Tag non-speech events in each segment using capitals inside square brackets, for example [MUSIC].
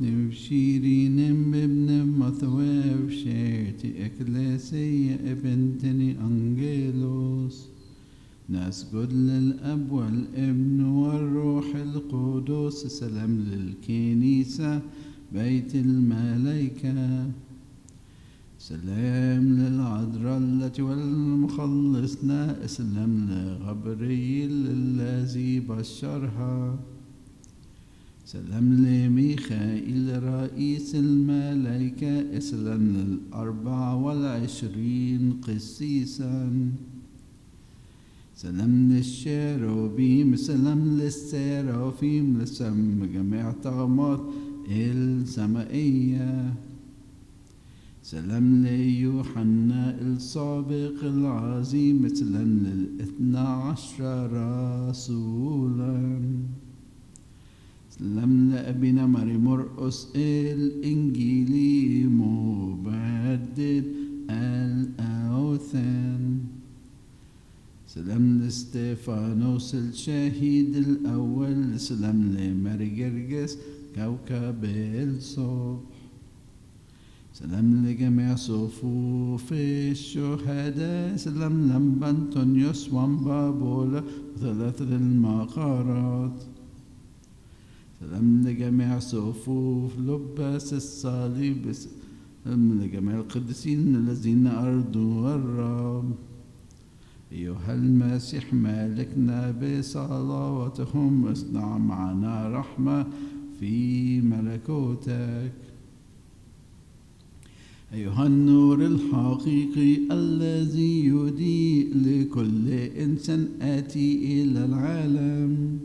تنوشتم بيوتنم بشيرينم بابن مثواب شيرتي إكلاسية ابنتني أنجيلوس نسجد للأب والابن والروح القدس. سلام للكنيسة بيت الملائكة. سلام للعذراء التي والمخلصنا. سلام لغبريل الذي بشرها. سلام لميخائيل رئيس الملائكة سلام للأربع والعشرين قسيسا. سلام للشيروبيم سلام للسيرافيم لسم جميع طغمات السمائية. سلام ليوحنا السابق العظيم سلام للاثنى عشر رسولا. لأبينا ماري مرقس الإنجيلي مبدد الأوثان. سلام لاستيفانوس الشهيد الأول سلام جرجس كوكب الصبح. سلام لجميع صفوف الشهداء سلام لمبا أنطونيوس وامبابولا وثلاثة المقارات. سلام لجميع صفوف لباس الصليب. سلام لجميع القديسين الذين أرضوا الرب أيها المسيح مالكنا بصلواتهم. اصنع معنا رحمة في ملكوتك. أيها النور الحقيقي الذي يضيء لكل إنسان آتي إلى العالم.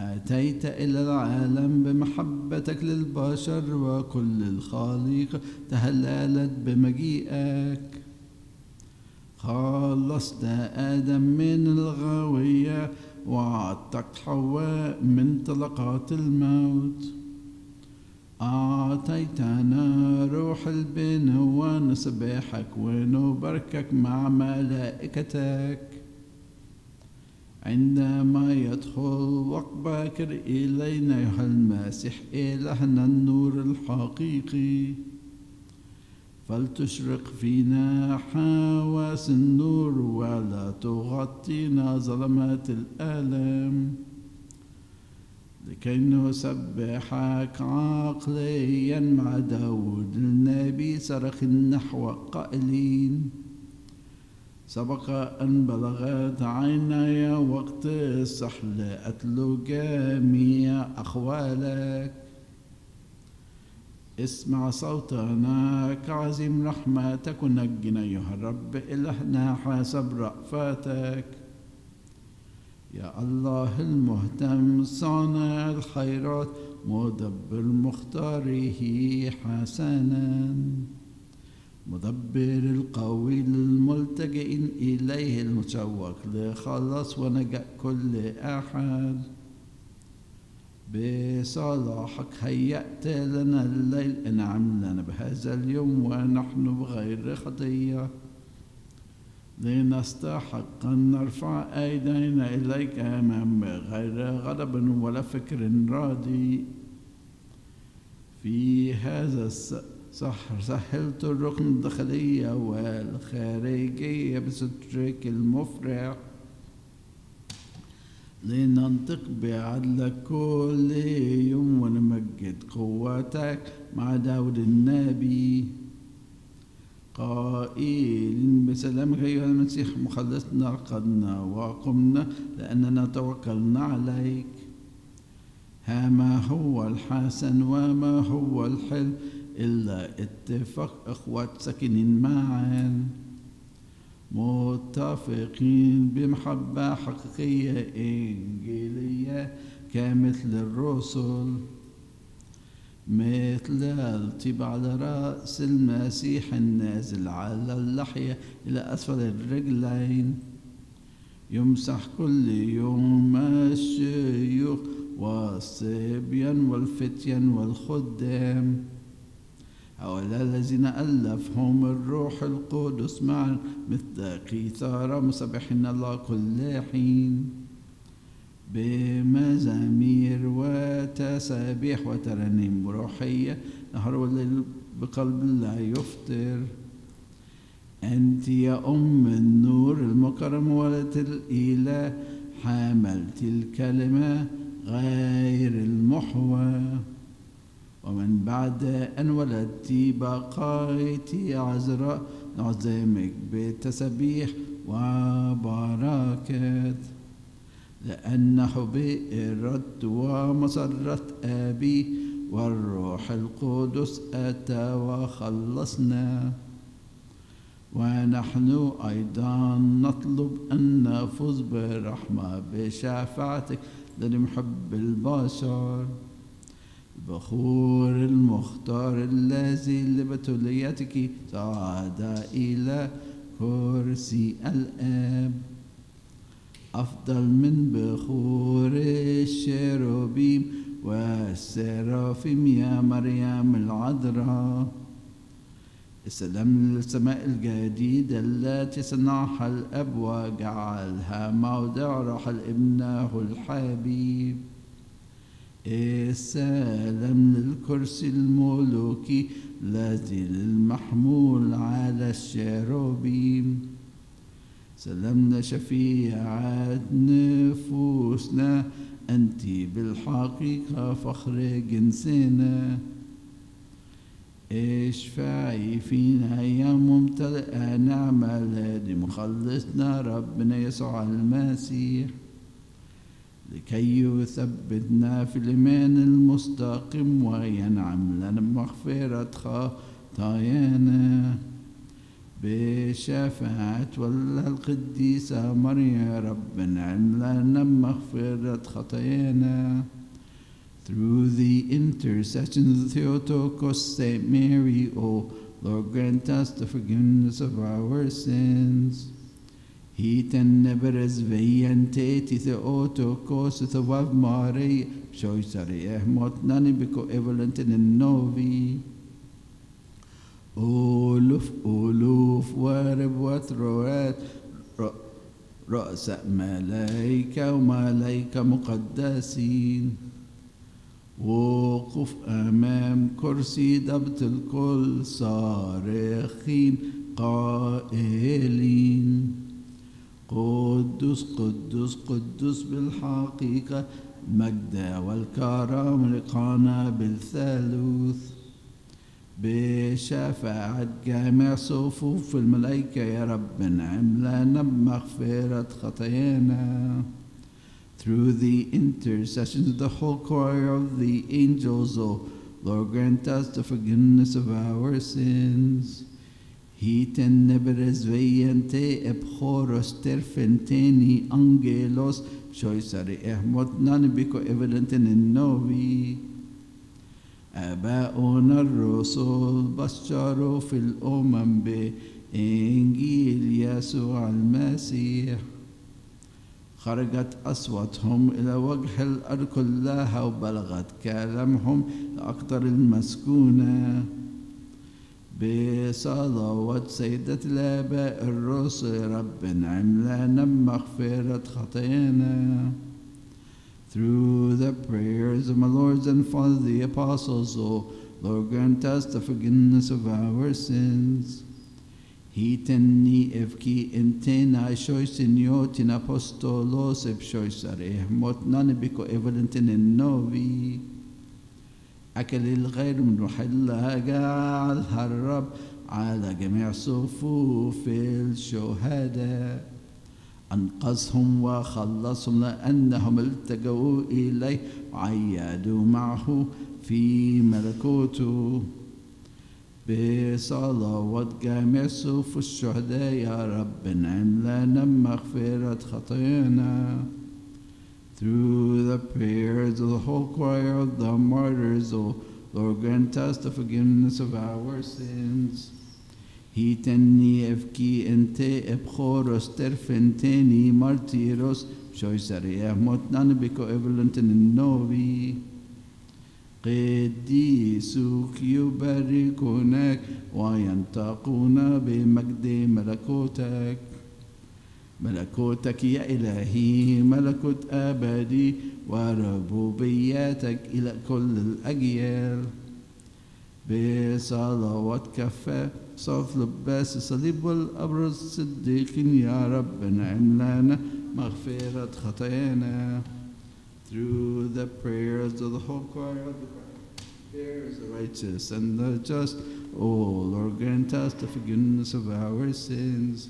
أتيت إلى العالم بمحبتك للبشر وكل الخليقة تهللت بمجيئك. خلصت آدم من الغاوية وعتقت حواء من طلقات الموت. أعطيتنا روح البنوة نسبحك ونباركك مع ملائكتك. عندما يدخل وقت باكر إلينا أيها المسيح إلهنا النور الحقيقي. فلتشرق فينا حواس النور ولا تغطينا ظلمات الآلام لكي نسبحك عقليا مع داود النبي صرخ نحو قائلين. سبق أن بلغت عيني وقت السحل أتلو جميع أخوالك. اسمع صوتنا كعظيم رحمتك ونجنا أيها الرب إلهنا حسب رأفاتك. يا الله المهتم صانع الخيرات مدبر مختاره حسنا. مدبر القوي للملتجئين إليه المشوق لخلص ونجاء كل أحد. بصلاحك هيأت لنا الليل. انعم لنا بهذا اليوم ونحن بغير خطية. لنستحق أن نرفع أيدينا إليك أمام غير غضب ولا فكر راضي في هذا السحر سهلت الركن الداخلية والخارجية بسترك المفرح لننطق بعدلك كل يوم ونمجد قوتك مع داود النبي. قائل بسلامك أيها المسيح مخلصنا رقدنا وقمنا لأننا توكلنا عليك. ها ما هو الحسن وما هو الحلم؟ إلا اتفاق أخوات ساكنين معا متفقين بمحبة حقيقية إنجيلية كمثل الرسل مثل الطيب على رأس المسيح النازل على اللحية إلى أسفل الرجلين. يمسح كل يوم الشيوخ والصبيان والفتيان والخدام. هؤلاء الذين ألفهم الروح القدس معا مثل قيثارة مسبحين الله كل حين بمزامير وتسابيح وترانيم روحية نهار والليل بقلب لا يفطر. أنت يا أم النور المكرم ولدت الإله حملت الكلمة غير المحوى. ومن بعد أن ولدت بقيت عذراء نعظمك بتسبيح وبركات لأنه بئرت ومسرت أبي والروح القدس أتى وخلصنا. ونحن أيضا نطلب أن نفوز بالرحمة بشفاعتك لنحب البشر. البخور المختار الذي لبتوليتك صعد إلى كرسي الآب. أفضل من بخور الشيروبيم والسرافيم يا مريم العذراء. السلام للسماء الجديدة التي صنعها الأب وجعلها موضع رحل ابنه الحبيب. السلام للكرسي الملوكي الذي للمحمول على الشيروبيم. سلمنا شفيعة نفوسنا أنت بالحقيقة فخر جنسنا. اشفعي فينا يا ممتلئة نعمة الذي مخلصنا ربنا يسوع المسيح. لكي يثبتنا في الإيمان المستقيم وينعم لنا بمغفرة خطايانا بشفاعة ولا القديسة مريم رب نعم لنا بمغفرة خطايانا Through the intercession of the Theotokos, Saint Mary, O Lord, grant us the forgiveness of our sins. هيتن نبرز فيان تيتي ذا اوتو كوس ذا ماري شوي ساري آه موت ناني بكو ايفلنت ان النوفي اولوف اولوف وارب واتروات رأس ملايكة وملايكة مقدسين وقف أمام كرسي دبت الكل صارخين قائلين قدس قدس قدس بالحقيقة مجد والكرم لقانا بالثالوث بشفاعة جامع صفوف الملائكة يا رب نعم لنا بمغفرة خطايانا Through the intercession of the whole choir of the angels, O Lord, grant us the forgiveness of our sins. Hiten veiente ebchoros terfenteni angelos shoisare ehmot nanibiko evidenten in novi. آباؤنا الرسل بشروا في الأمم بإنجيل يسوع المسيح خرجت أصواتهم إلى وجه الأرض كلها وبلغت كلامهم لأقطار المسكونة بصلوات سيدة الآباء الرسل رب نعم لنا بمغفرة خطايانا Through the prayers of my lords and fathers, the apostles, O Lord, grant us the forgiveness of our sins. Hiteni evki intena shoisiniotin apostolos eb shoisare motnan biko evalentin النوفي أكل الغير من الله جعلها الرب على جميع صفوف الشهداء. أنقذهم وخلصهم لأنهم التجوا إليه وعيدوا معه في ملكوته. بصلوات جميع صفوف الشهداء يا رب انعم لنا مغفرة خطايانا Through the prayers of the whole choir of the martyrs, O Lord, grant us the forgiveness of our sins. هيتني افكي انت ابخورس ترفنتني مارتيروس شويسريا موتنان بكو ايفلنتن النوبي قديسك يباركونك وينطقون بمجد ملكوتك ملكوتك يا إلهي ملكوت أبدي وربوبيتك إلى كل الأجيال بصلوات كفاء صف لباس الصليب والأبرز الصديقين يا رب انعم لنا مغفرة خطايانا through the prayers of the whole choir of the prayers of the righteous and the just O Lord grant us the forgiveness of our sins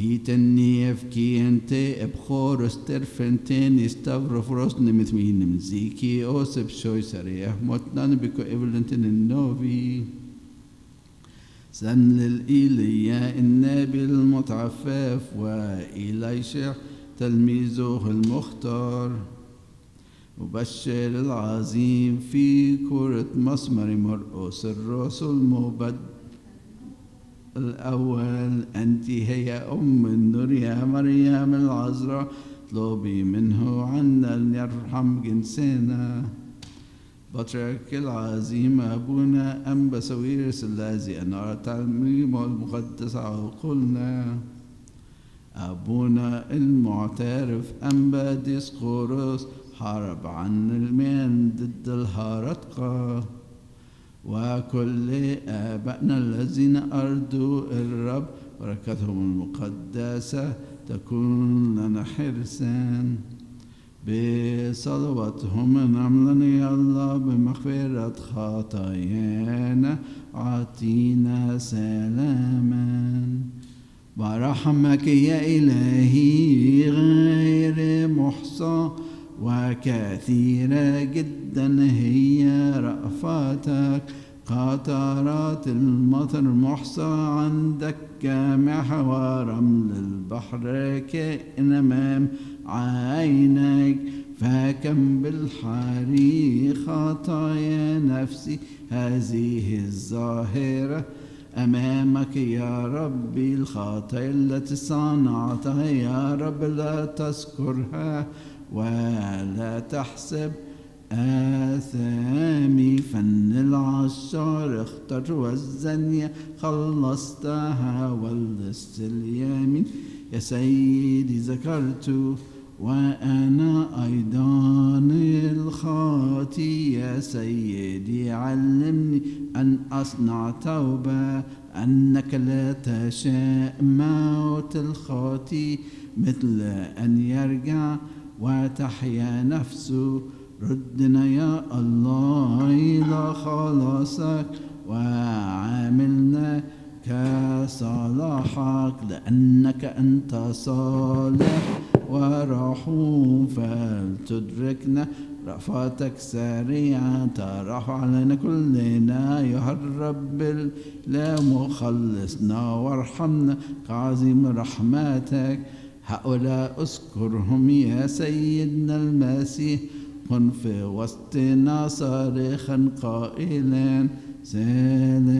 هيتني يفكي انت ابخور استرفنتين يستغرف روس نمثمين مزيكي اوسب شوي سريع موتنان بكو ايفلنتن النوفي سن للإيليا النبي المتعفف وإليشع تلميذه المختار وبشر العظيم في كرة مسمر مرقص الرسل المبدع الأول أنت هي أم النور يا مريم العذراء. اطلبي منه عنا ليرحم جنسنا. بطرك العظيم أبونا أم بسويرس الذي أنار تعليم المقدس عقولنا. أبونا المعترف أنبا ديسقورس حارب عن المين ضد الهرطقة وكل آبائنا الذين أرضوا الرب. بركتهم المقدسة تكون لنا حرسا بصلواتهم لنا يا الله بمغفرة خطايانا أعطينا سلاما. ورحمك يا إلهي غير محصى وكثيرة جدا هي رأفاتك قطرات المطر محصى عندك جامعها ورمل البحر كائن أمام عينك فكم بالحري خطايا نفسي هذه الظاهرة أمامك يا ربي الخطايا التي صنعتها يا رب لا تذكرها. ولا تحسب آثامي. فن العشار اختر والزنية خلصتها واللص اليمين. يا سيدي ذكرت وأنا أيضا الخاطي يا سيدي علمني أن أصنع توبة أنك لا تشاء موت الخاطي مثل أن يرجع وتحيا نفسه ردنا يا الله إلى خلاصك وعاملنا كصلاحك لأنك أنت صالح ورحوم فلتدركنا رأفاتك سريعة ترح علينا كلنا يا الرب لا مخلصنا وارحمنا كعظيم رحمتك. هؤلاء اذكرهم يا سيدنا المسيح كن في وسطنا صارخا قائلا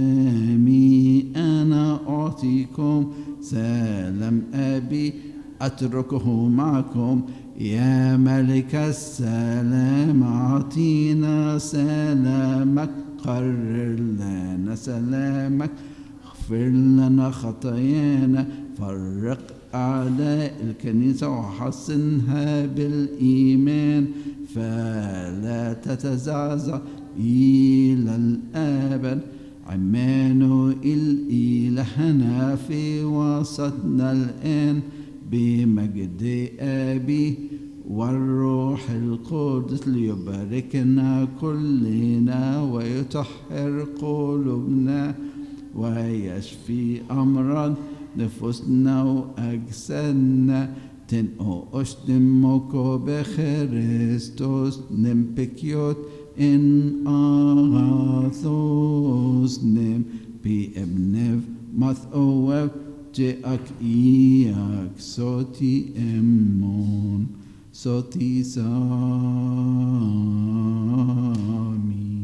سلامي أنا أعطيكم سلام أبي أتركه معكم يا ملك السلام أعطينا سلامك قرر لنا سلامك اغفر لنا خطايانا فرق أعداء الكنيسة وحصنها بالإيمان فلا تتزعزع إلى الأبد. عمانوئيل إلهنا في وسطنا الآن بمجد أبي والروح القدس ليباركنا كلنا ويطهر قلوبنا ويشفي أمراض نفوسنا وأجسادنا تنقو أشتمكو بخريستوس نمبكيوت إن آغاثوس نم بابنف مثقوف جاك إياك صوتي أمون صوتي سامي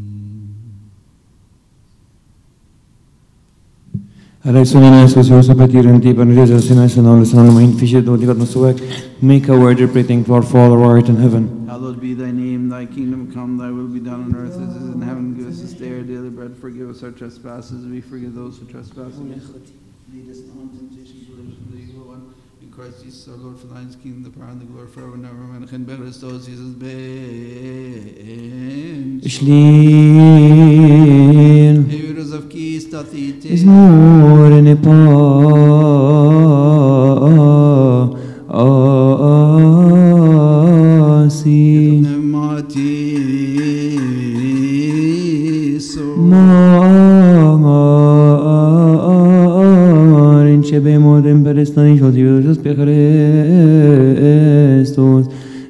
Reisonina Jesus Joseph Patirin Tipan Jesus Sinai Sanal Sanal Mahin Fisher Dodi God Masuak Make a word repeating for Father who art in heaven. Hallowed be thy name, thy kingdom come, thy will be done on earth as it is in heaven. Give us this day our daily bread, forgive us our trespasses, as we forgive those who trespass against us. Lead us not into temptation, but deliver us from the evil one. In Christ Jesus our Lord, for thine is kingdom, the power, and the glory forever and ever. Amen. Chen Jesus ben. Ishlil Heroes of Keys, Tathite. Izmur Nipa Asi Mati. So. Marin Shebe Morim Perestani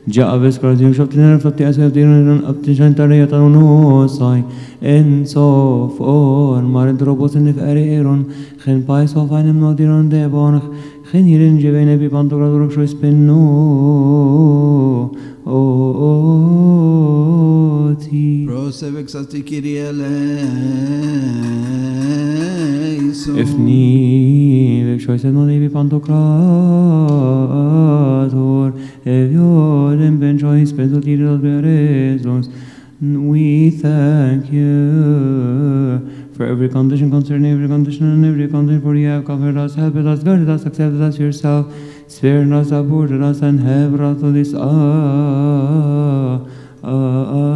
جاء بسكرة يشبت نرفت أسيطير أبتشان تري يطرنوساي إن صوف أور مارد روبوسن فأريرون خن باي صوفين مناديرون ديبانخ خن هيرين جبين بي بانتوغرا دورك شو اسبنو أوتي روسبك ساتي كيرياليسو افني بك شو اسبنو دي بي بانتوغرا دور افيو pantokrator, eviorim benchojs. We thank you for every condition concerning every condition and every condition for you have covered us, helped us, guarded us, accepted us yourself, spared us, supported us, and have brought to this hour hour.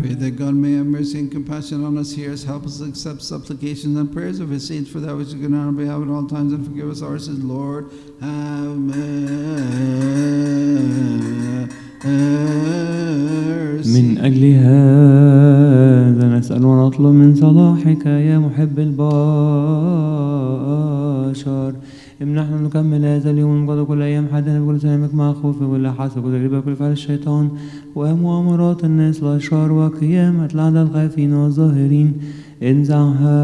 Pray that God may have mercy and compassion on us, hear us, help us accept supplications and prayers of his saints for that which is good on our behalf at all times, and forgive us our sins. Lord, have mercy. من أجل هذا نسأل ونطلب من صلاحك يا محب البشر امنحنا نكمل هذا اليوم ونقضي كل أيام حدنا بكل سلامك مع خوف وكل حسد وكل ربا وكل فعل الشيطان ومؤامرات الناس الأشرار وقيامة العدد الخائفين والظاهرين انزعها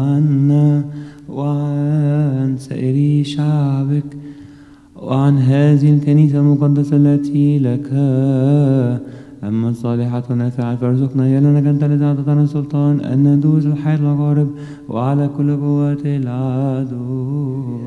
عنا وعن سائر شعبك وعن هذه الكنيسة المقدسة التي لك أما الصالحات والنافعات فارزقنا. يا لأنك أنت الذي أعطيتنا السلطان أن ندوز الحياة الغارب وعلى كل قوات العدو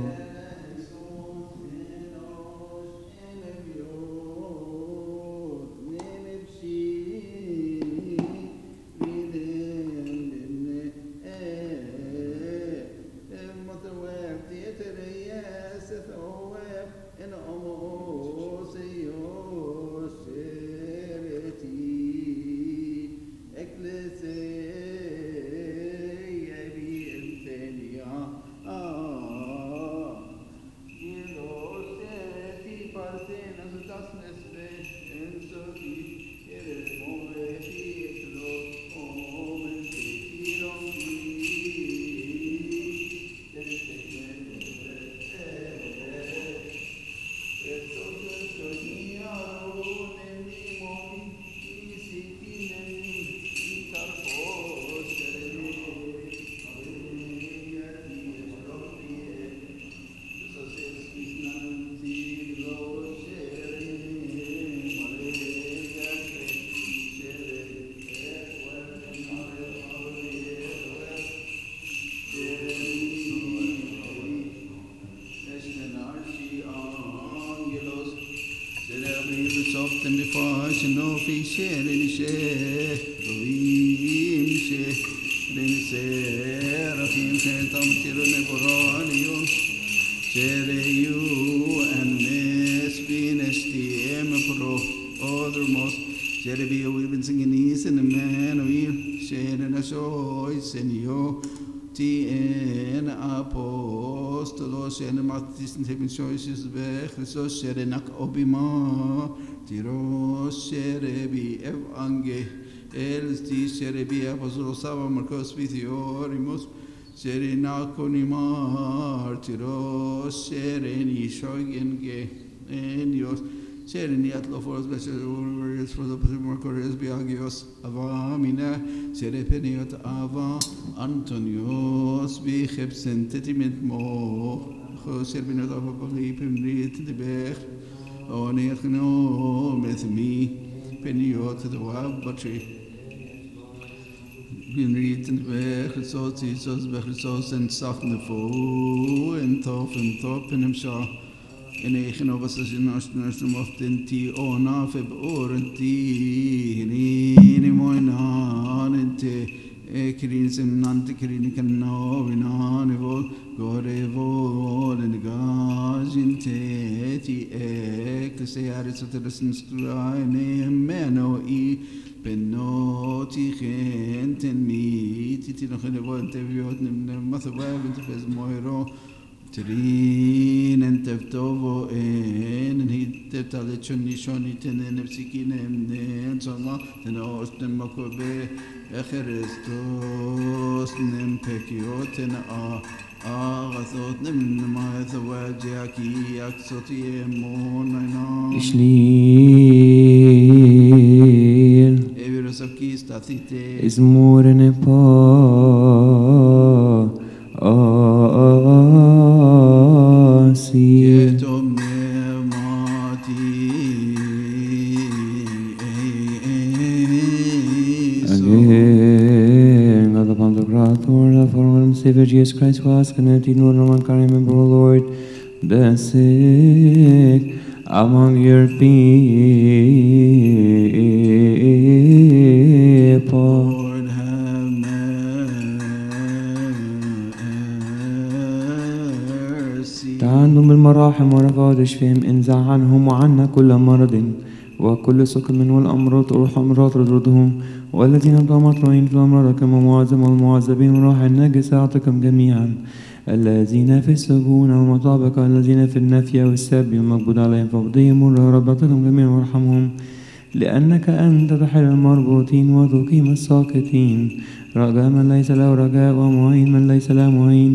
Chrysois ve Christos serenak obima tiros serebi ev ange el ti serebi apostolosava markos vitiorimos serenakonimar tiros sereni şoyenge enios Sereniat loforos beseruris prosoprimorcoris biagios avamina serepeniot ava Antonios bihep sentetiment mor. خسر بن الله بغي بمريت دباخ أوني أخنو مثمي بنيوت دواب بطري بمريت دباخ رسوس يسوس بخ رسوس ان سخن فو ان توف ان توف ان مشا ان ايخن او بس اجن اشتن اشتن مفت ان تي اونا فب اور ان تي هنيني موينان ان تي ekrin sin nant krin ken no vinan vo gore vo den gajin te ti ek se ar sat rasin stra ne meno i beno ti gent en mi ti ti no gele vo te vi ot nem mas va vin fez moiro ترين انت فتوفو ان ان هي تتالي تشوني شوني تنين بسكين امنين صلا تنوش نمكو بي اخرستوس نم بكيوت ا اغثوت نم ما ثواجيكي اكسوت يمون نينا Ishlir ايبرسوكي ستاثيتي Izmurene pa asi Christ, who has connected no one can remember, O Lord, the sick among your people. Lord have mercy. تعانهم بالمراحم ورفعوا اشفهم انزع عنهم وعنا كل مرض وكل سقم والأمراض روح أمراض ردهم والذين في الأمراض كما معظم والمعذبين وروح النجس اعطكم جميعا. الذين في السجون والمطابق الذين في النفي والسب والمقبوض عليهم فاقضيهم يا رب اعطكم جميعا وارحمهم. لأنك أنت تحل المربوطين وتقيم الساقطين رجاء من ليس له رجاء ومعين من ليس له معين.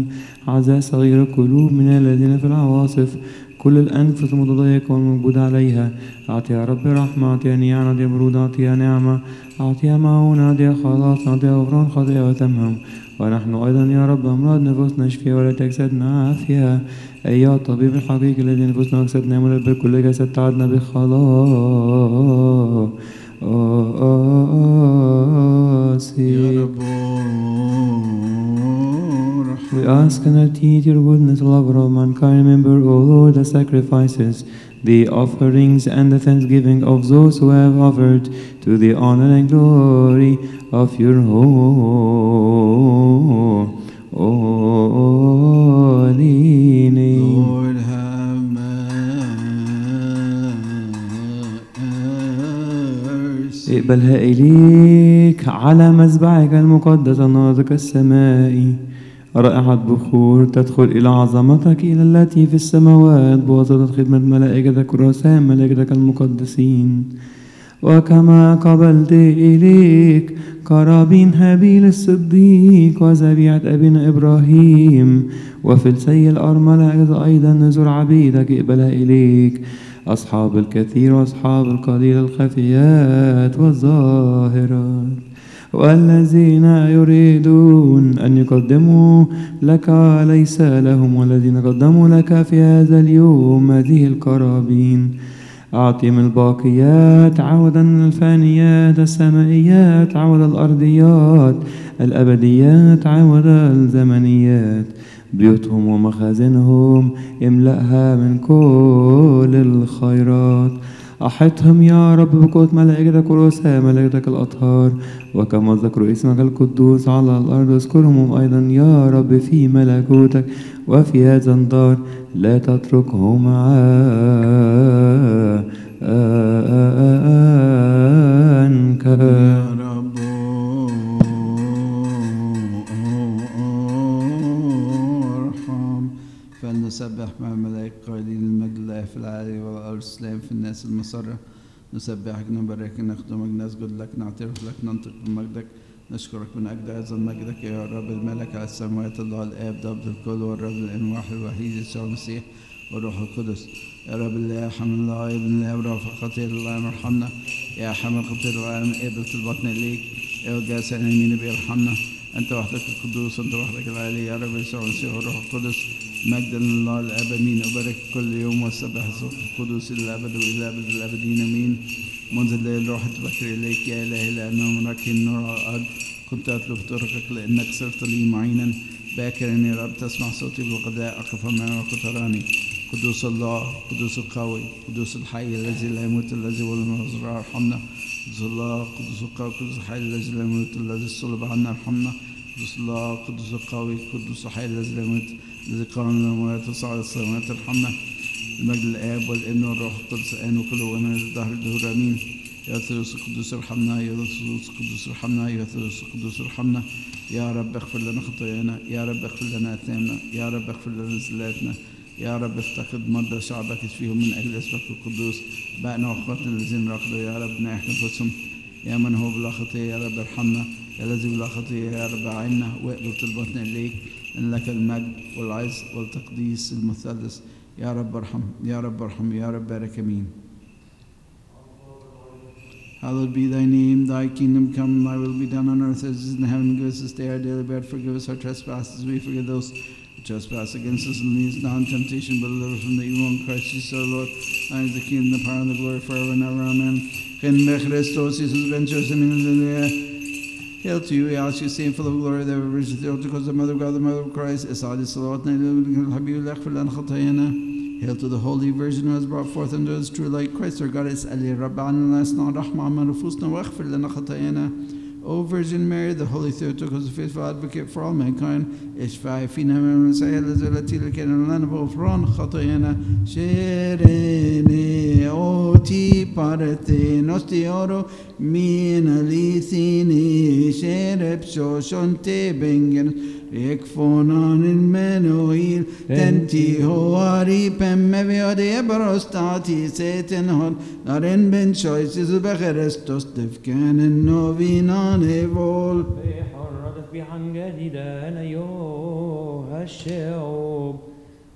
عزاء صغير القلوب من الذين في العواصف. كل الأنفس المتضايقة والمقبوض عليها. أعطي يا رب رحمة أعطي نعمة أعطي برود أعطي نعمة أعطي معونة أعطي خلاص أعطي غفران خطيئة وتمهم. ونحن أيضا يا رب أمراض نفوسنا اشفيها ولا تجسدنا عافية أيها الطبيب الحقيقي الذي نفوسنا وجسدنا ملبى كل جسد تعدنا بخلاص. يا رب. We ask and entreat your goodness, lover of mankind, remember, O Lord, the sacrifices, the offerings, and the thanksgiving of those who have offered to the honor and glory of your ho- holy name. Lord have mercy. اقبلها إليك على مذبحك المقدس الناطق السمائي رائحة بخور تدخل إلى عظمتك إلى التي في السماوات بواسطة خدمة ملائكتك ورسام ملائكتك المقدسين. وكما قبلت إليك قرابين هابيل الصديق وذبيحة أبينا إبراهيم. وفلسي الأرملة أيضا نزور عبيدك اقبلها إليك. أصحاب الكثير وأصحاب القليل الخفيات والظاهرات. والذين يريدون أن يقدموا لك ليس لهم والذين قدموا لك في هذا اليوم هذه القرابين. أعطهم الباقيات عودا الفانيات السمائيات عوض الأرضيات الأبديات عوض الزمنيات. بيوتهم ومخازنهم املأها من كل الخيرات. أحطهم يا رب بقوة ملائكتك ورؤساء ملائكتك الأطهار وكما ذكروا اسمك القدوس على الأرض اذكرهم أيضا يا رب في ملكوتك وفي هذا الدار لا تتركهم عنك مع الملائكة قائلين المجد لله في العالي والأرض السلام في الناس المسرة. نسبحك نبارك نخدمك نسجد لك نعترف لك ننطق بمجدك نشكرك من أجل هذا مجدك يا رب الملك على السماوات الله الآب ضبط الكل والرب الإن واحد الوحيد يسوع المسيح والروح القدس. يا رب الله حمل الله يا ابن الله ورافع خطير الله ارحمنا يا حمل خطير العالم قبلة البطن إليك. يا وجاس اليمين بيرحمنا أنت وحدك القدوس أنت وحدك العالي يا رب يسوع المسيح والروح القدس مجدا لله الآب أمين أبارك كل يوم وسبح صوت القدوس إلى الأبد وإلى أبد الآبدين. أمين. منذ الليل روحت بكر إليك. يا إلهي لأنه منك النور على الأرض كنت أطلب طرقك لأنك صرت لي معينا. باكرا يا رب تسمع صوتي بالغداء أقف أمامك وتراني قدوس الله قدوس القوي قدوس الحي الذي لا يموت الذي ولد الأزرع ارحمنا. قدوس الله قدوس القوي قدوس الحي الذي لا يموت الذي صلب عنا. ارحمنا. قدوس الله قدوس القوي قدوس الحي الذي لا يموت الذي قام من الأموات وصعد السماوات ارحمنا. المجد الآب والابن والروح القدس الآن وكل ومن الدهر الدهور آمين. يا ثالوث القدوس ارحمنا. يا ثالوث القدوس ارحمنا. يا ثالوث القدوس ارحمنا. يا رب اغفر لنا خطايانا. يا رب اغفر لنا آثامنا. يا رب اغفر لنا زلاتنا. يا رب افتقد مرضى شعبك فيهم من أجل اسمك القدوس. بائنا واخواتنا الذين رقدوا يا رب ناح نفوسهم يا من هو بلا خطية يا رب ارحمنا. يا الذي بلا خطية يا رب عنا واقبل طلباتنا إليك. إن لك المجد والعز والتقديس المثلث. يا رب ارحم. يا رب ارحم. يا رب بارك. آمين. Hallowed be thy name, thy kingdom come, thy will be done on earth as it is in heaven. Give us this day our daily bread, forgive us our trespasses, we forgive those trespass against us, and lead us not temptation, but deliver us from the evil one. Christ Jesus our Lord, thine is the kingdom, the power, and the glory forever and ever. Amen. In. Hail to you, we ask you, saint full of glory, the virgin, hail to God, the mother of God, the mother of Christ, Hail to the Holy Virgin who has brought forth unto us true light, Christ our God, is Ali Rabban, Lasna, Rahma, Manufusna, Wachfil, and Khatayana. O Virgin Mary, the Holy Theotokos, the faithful advocate for all mankind, Ishfai Fina Messiah, Lazalati, Lakin, Lanabo, Fron, Khatayana, Sherene, Oti, Parate, Nostioro, Mina, Gikk fornanen med noil, den ti håari pemme veode brostati seten hod, når en ben sjøysis beherestos defkanen novinan evol. حرضت بحنجة دلال أيها الشعوب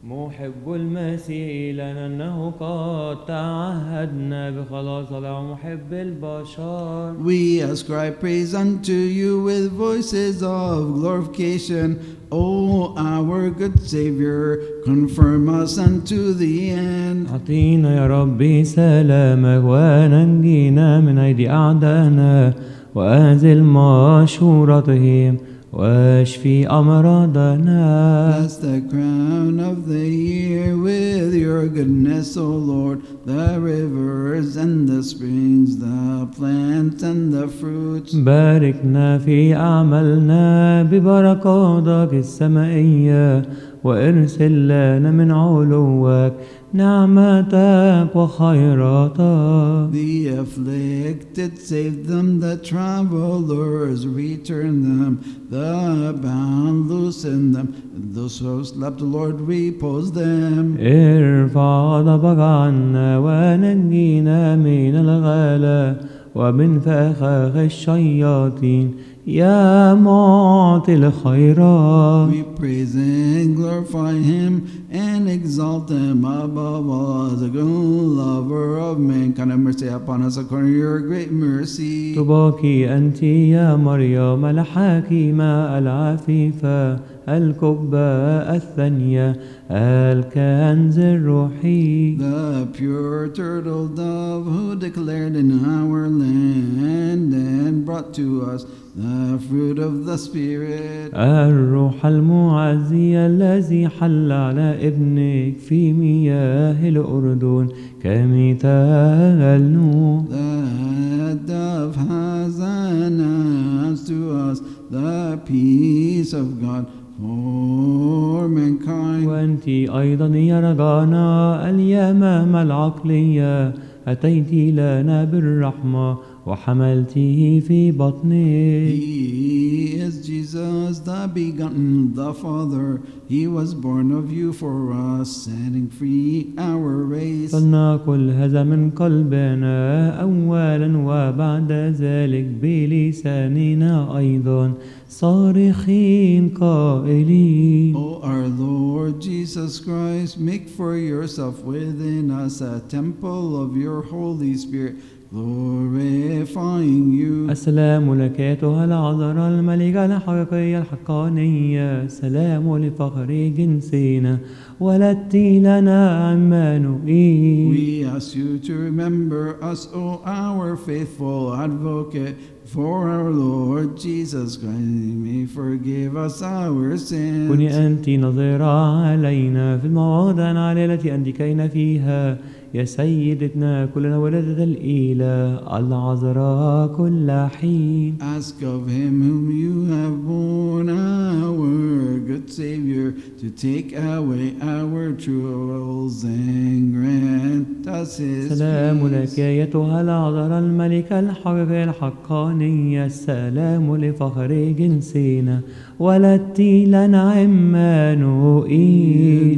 محب المسيح لنا أنه قد تعهدنا بخلاص الله محب البشر We ascribe praise unto you with voices of glorification. O our good Savior, confirm us unto the end. أعطينا يا ربي سلامك وننجينا من أيدي أعدائنا وأنزل مشورتهم واشفي أمراضنا Bless the crown of the year with your goodness, O Lord, the rivers and the springs, the plants and the fruits. باركنا في أعمالنا ببركاتك السمائية وارسل لنا من علوك نعمتك وخيراتك The afflicted save them, the travelers return them, the bound loosen them, and those who slept, the Lord repose them. ارفع غضبك عنا ونجينا من الغلا ومن فخاخ الشياطين يا معطي الخيرات We praise and glorify him and exalt him above all as a good lover of mankind. Have mercy upon us according to your great mercy. تباكي أنت يا مريم الحكيمة العفيفة الكبة الثانية الكنز الروحي The pure turtle dove who declared in our land and brought to us the fruit of the Spirit. الروح المعزي الذي حل على ابنك في مياه الأردن كمثال نوح The dove has announced to us the peace of God for mankind. وأنت أيضا يا رجانا اليمامة العقلية أتيت لنا بالرحمة وحملته في بطنك He is Jesus, the begotten of the Father. He was born of you for us, setting free our race. فلنقل هذا من قلبنا أولا وبعد ذلك بلساننا أيضا صارخين قائلين O our Lord Jesus Christ, make for yourself within us a temple of your Holy Spirit, glorifying you. السلام لك أيتها العذراء الملكة الحقيقية الحقانية سلام لفخر جنسنا ولدت لنا عمانوئيل We ask you to remember us, O our faithful advocate, for our Lord Jesus Christ. May forgive us our sins. كوني أنت نظيرة علينا في المواضع العالية التي أندكينا فيها يا سيدتنا كلنا ولدة الإله العذراء كل حين. Ask of him whom you have borne, our good Savior, to take away our troubles and grant us his سلام لك. أيتها العذراء. الملكة الحقيقية الحقانية. السلام لفخر جنسنا ولدت لنا عمانوئيل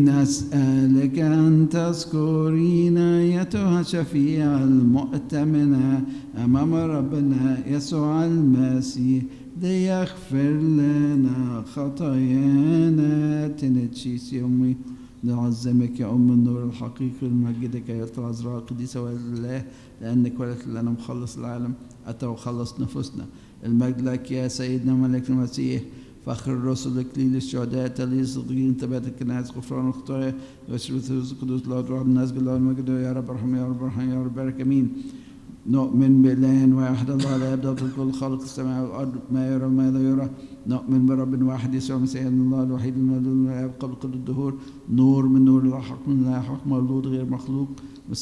نسألك أن تذكرينا أيتها شفيع المؤتمنة أمام ربنا يسوع المسيح. ليغفر لنا خطايانا. تنتشيس يومي نعظمك يا أم النور الحقيقي نمجدك يا العذراء القديسة والله لأنك ولدت لنا مخلص العالم. أتى وخلص نفوسنا. المجد لك يا سيدنا ملك المسيح. فخر الرسل إكليل الشهداء تلي الصديقين ثبات الكنائس غفران الخطايا الثلوث القدوس لا روح الناس بالله المجد يا رب ارحم يا رب ارحم يا رب بارك. آمين. نؤمن بإله واحد الله لا يبدأ كل خلق السماء والأرض ما يرى وما لا يرى. نؤمن برب واحد يسوع مسيح الله الوحيد المولود يبقى بقدر الدهور. نور من نور لا حق من لا حق مولود غير مخلوق.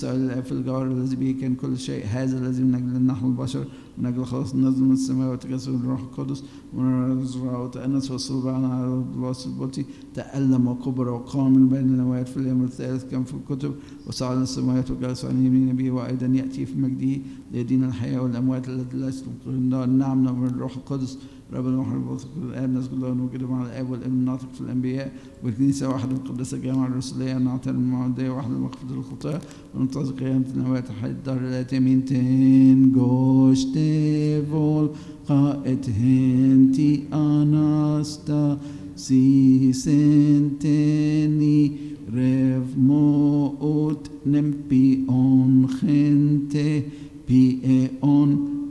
الآب في الجوهر الذي به كان كل شيء. هذا الذي من أجل نحن البشر من أجل خلاص النزل من السماء وتجسد الروح القدس ونزرع وتأنس والصلبان على البلاس البلطي. تألم وكبر وقام من بين الأموات في اليوم الثالث. كان في الكتب؟ وصعد السماوات وجلس عن يمين أبيه وأيضا يأتي في مجده ليدين الحياة والأموات التي ليست نعم نؤمن بالروح القدس. رب المحر الباطل كل الآب نسجد له ونوجد مع الآب والابن الناطق في الأنبياء والكنيسة واحدة مقدسة جامعة الرسولية نعتني المعودية واحدة مغفرة الخطايا وننتظر قيامة الأموات حي الدار الآتية من تن جوشتي فول قائد هنتي أناستا سي سنتني ريف موت نمبي اون خنتي بي اون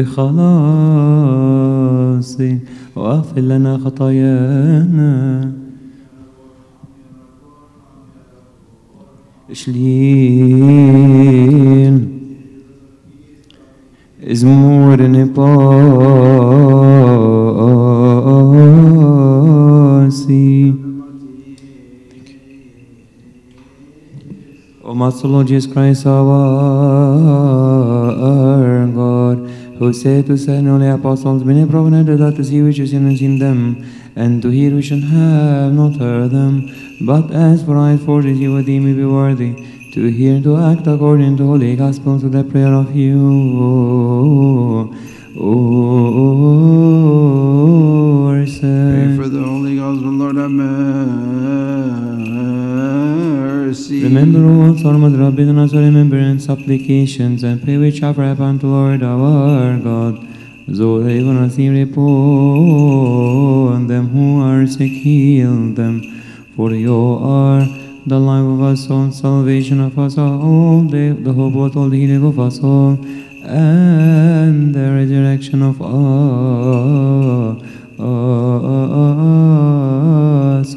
رب بخلاصك وأغفر لنا خطايانا. شليل ازمورني باسي O Master Lord Jesus Christ, our God, who said to send only apostles, many prophets that to see which is in them, and to hear which have not heard them. But as for I forces you would deem me be worthy to hear and to act according to holy gospel to the prayer of you. O supplications, and pray which up unto Lord our God. so they will not receive upon them who are sick, heal them. For you are the life of us all, salvation of us all, the, the hope of all, the healing of us all, and the resurrection of us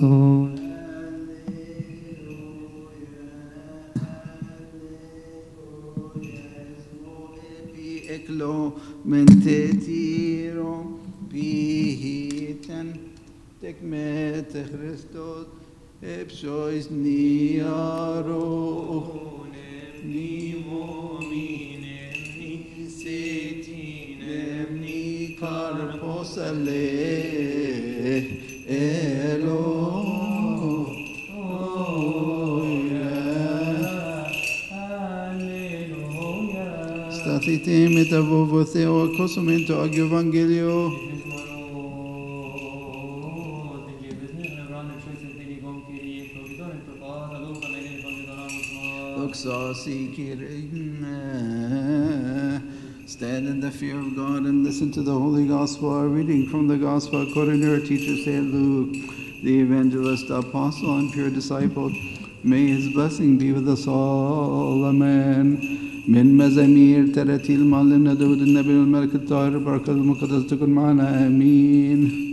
all. mentetirum pihiten dec mete Christos epsois niaro. Ni mine ni setinem ni carpos ale elo. Statite metavovo theo cosumento ag evangelio Stand in the fear of God and listen to the Holy Gospel. A reading from the Gospel according to our teacher Saint Luke, the evangelist, apostle, and pure disciple. May his blessing be with us all. Amen. من مزامير تراتيل معلمنا داود النبي والملك الطاهر بركة المقدس تكون معنا آمين.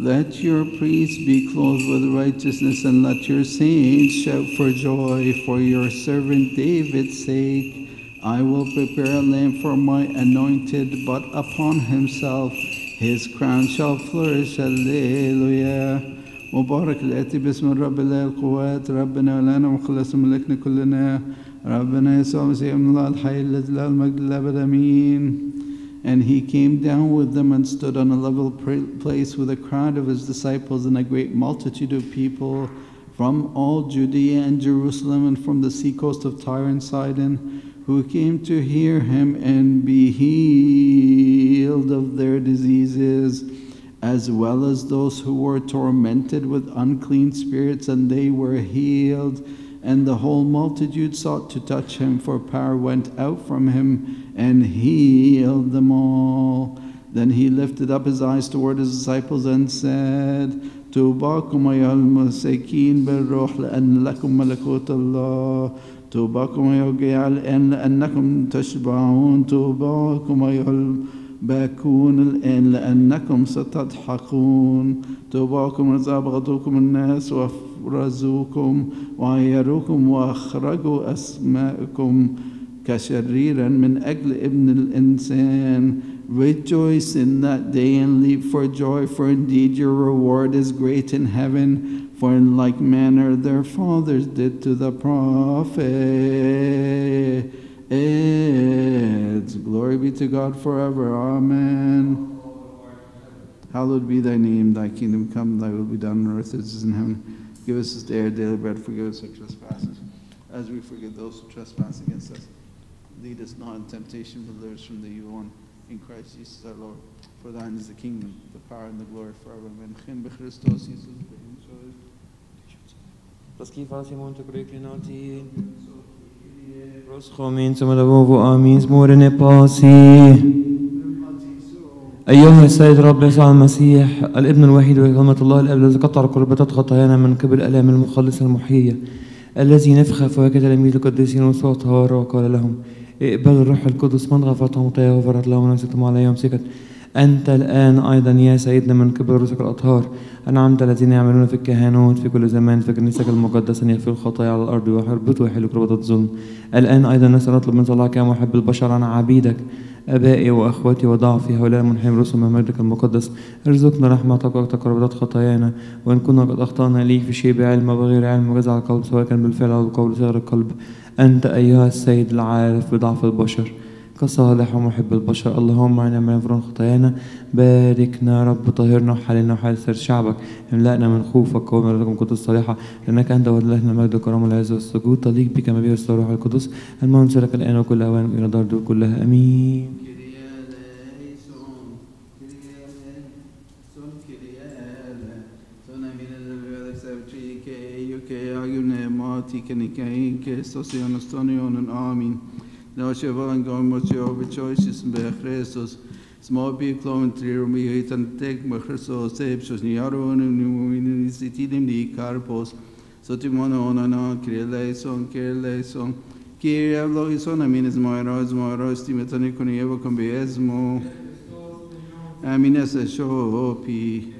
Let your priests be clothed with righteousness, and let your saints shout for joy for your servant David's sake. I will prepare a lamp for my anointed, but upon himself his crown shall flourish. Alleluia. مبارك الآتي باسم الرب إله القوات ربنا ولنا وخلص ملكنا كلنا ربنا يسوع المسيح من الله الحي الذي له المجد الأبد آمين And he came down with them and stood on a level pra- place with a crowd of his disciples and a great multitude of people from all Judea and Jerusalem and from the seacoast of Tyre and Sidon, who came to hear him and be healed of their diseases, as well as those who were tormented with unclean spirits, and they were healed. And the whole multitude sought to touch him, for power went out from him and healed them all. Then he lifted up his eyes toward his disciples and said, توباكم أيها المساكين بالروح لأن لكم ملكوت الله توباكم أيها الجياع الآن لأنكم تشبعون توباكم أيها الباكون الآن لأنكم ستضحكون توباكم إذا أبغضوكم الناس وافرزوكم وعيروكم وأخرجوا أسماءكم كشريرا من أجل ابن الإنسان Rejoice in that day and leap for joy, for indeed your reward is great in heaven. For in like manner their fathers did to the prophets. Glory be to God forever. Amen. Hallowed be thy name, thy kingdom come, thy will be done on earth as it is in heaven. Give us this day our daily bread. Forgive us our trespasses, as we forgive those who trespass against us. Lead us not into temptation, but deliver us from the evil one. In Christ Jesus our Lord. For thine is the kingdom, the power, and the glory forever. Amen. Christos, Jesus, أيها السيد رب يسوع المسيح الابن الوحيد وكلمة الله الأب الذي قطع قربتات خطايانا من قبل ألام المخلص المحيي الذي نفخ فوق تلاميذ القديسين وصوت طهارة وقال لهم. اقبلوا الروح القدس من غفرتهم وطيا وغفرت لهم ونفستم عليهم سكت. أنت الآن أيضا يا سيدنا من قبل رسلك الأطهار. أنعمت الذين يعملون في الكهنوت في كل زمان في كنيسك المقدسة أن يغفروا الخطايا على الأرض ويحربطوا ويحلوا كربة الظلم. الآن أيضا نسأل نطلب من صلاحك يا محب البشر عن عبيدك. أبائي وأخواتي وضعفي هؤلاء المنحين رسل من مجدك المقدس. أرزقنا رحمتك وتقربات خطايانا وإن كنا قد أخطأنا ليك في شيء بعلم وغير علم وجزع القلب سواء كان بالفعل أو بالقول صغر القلب. أنت أيها السيد العارف بضعف البشر. كصالح ومحب البشر. اللهم اعنا من يفرون خطايانا. باركنا رب طهرنا وحللنا وحال سر شعبك. املأنا من خوفك ومن القدس الصالحة لأنك أنت ولهنا المجد والكرم والعز والسجود. تليق بك ما به الروح القدس. المنصر لك الآن وكل أوان إلى دار كلها. أمين. Shevan, God, much your choices in Christus. Small be cloven trir mi hit and take my Christo saves was niaro and new citilim di carpos. So timono on and on, kireleison, kireleison. Kyrie logison, I mean, is my rose, my rose, timetani conievo con beesmo. Amines a shopi.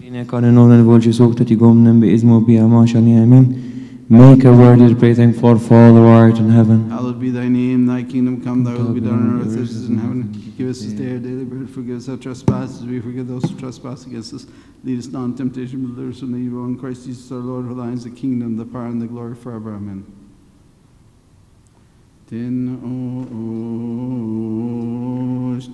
Irine kanonul volci suhtati gomnem beizmo bi amashani amin. Make a word praising for Father who art in heaven. Hallowed be thy name, thy kingdom come, thy will be done on earth as it is in heaven. Give us this day our daily bread, forgive us our trespasses, we forgive those who trespass against us. Lead us not in temptation, but deliver us from the evil. In Christ Jesus our Lord, who thine is the kingdom, the power, and the glory forever. Amen. Ten os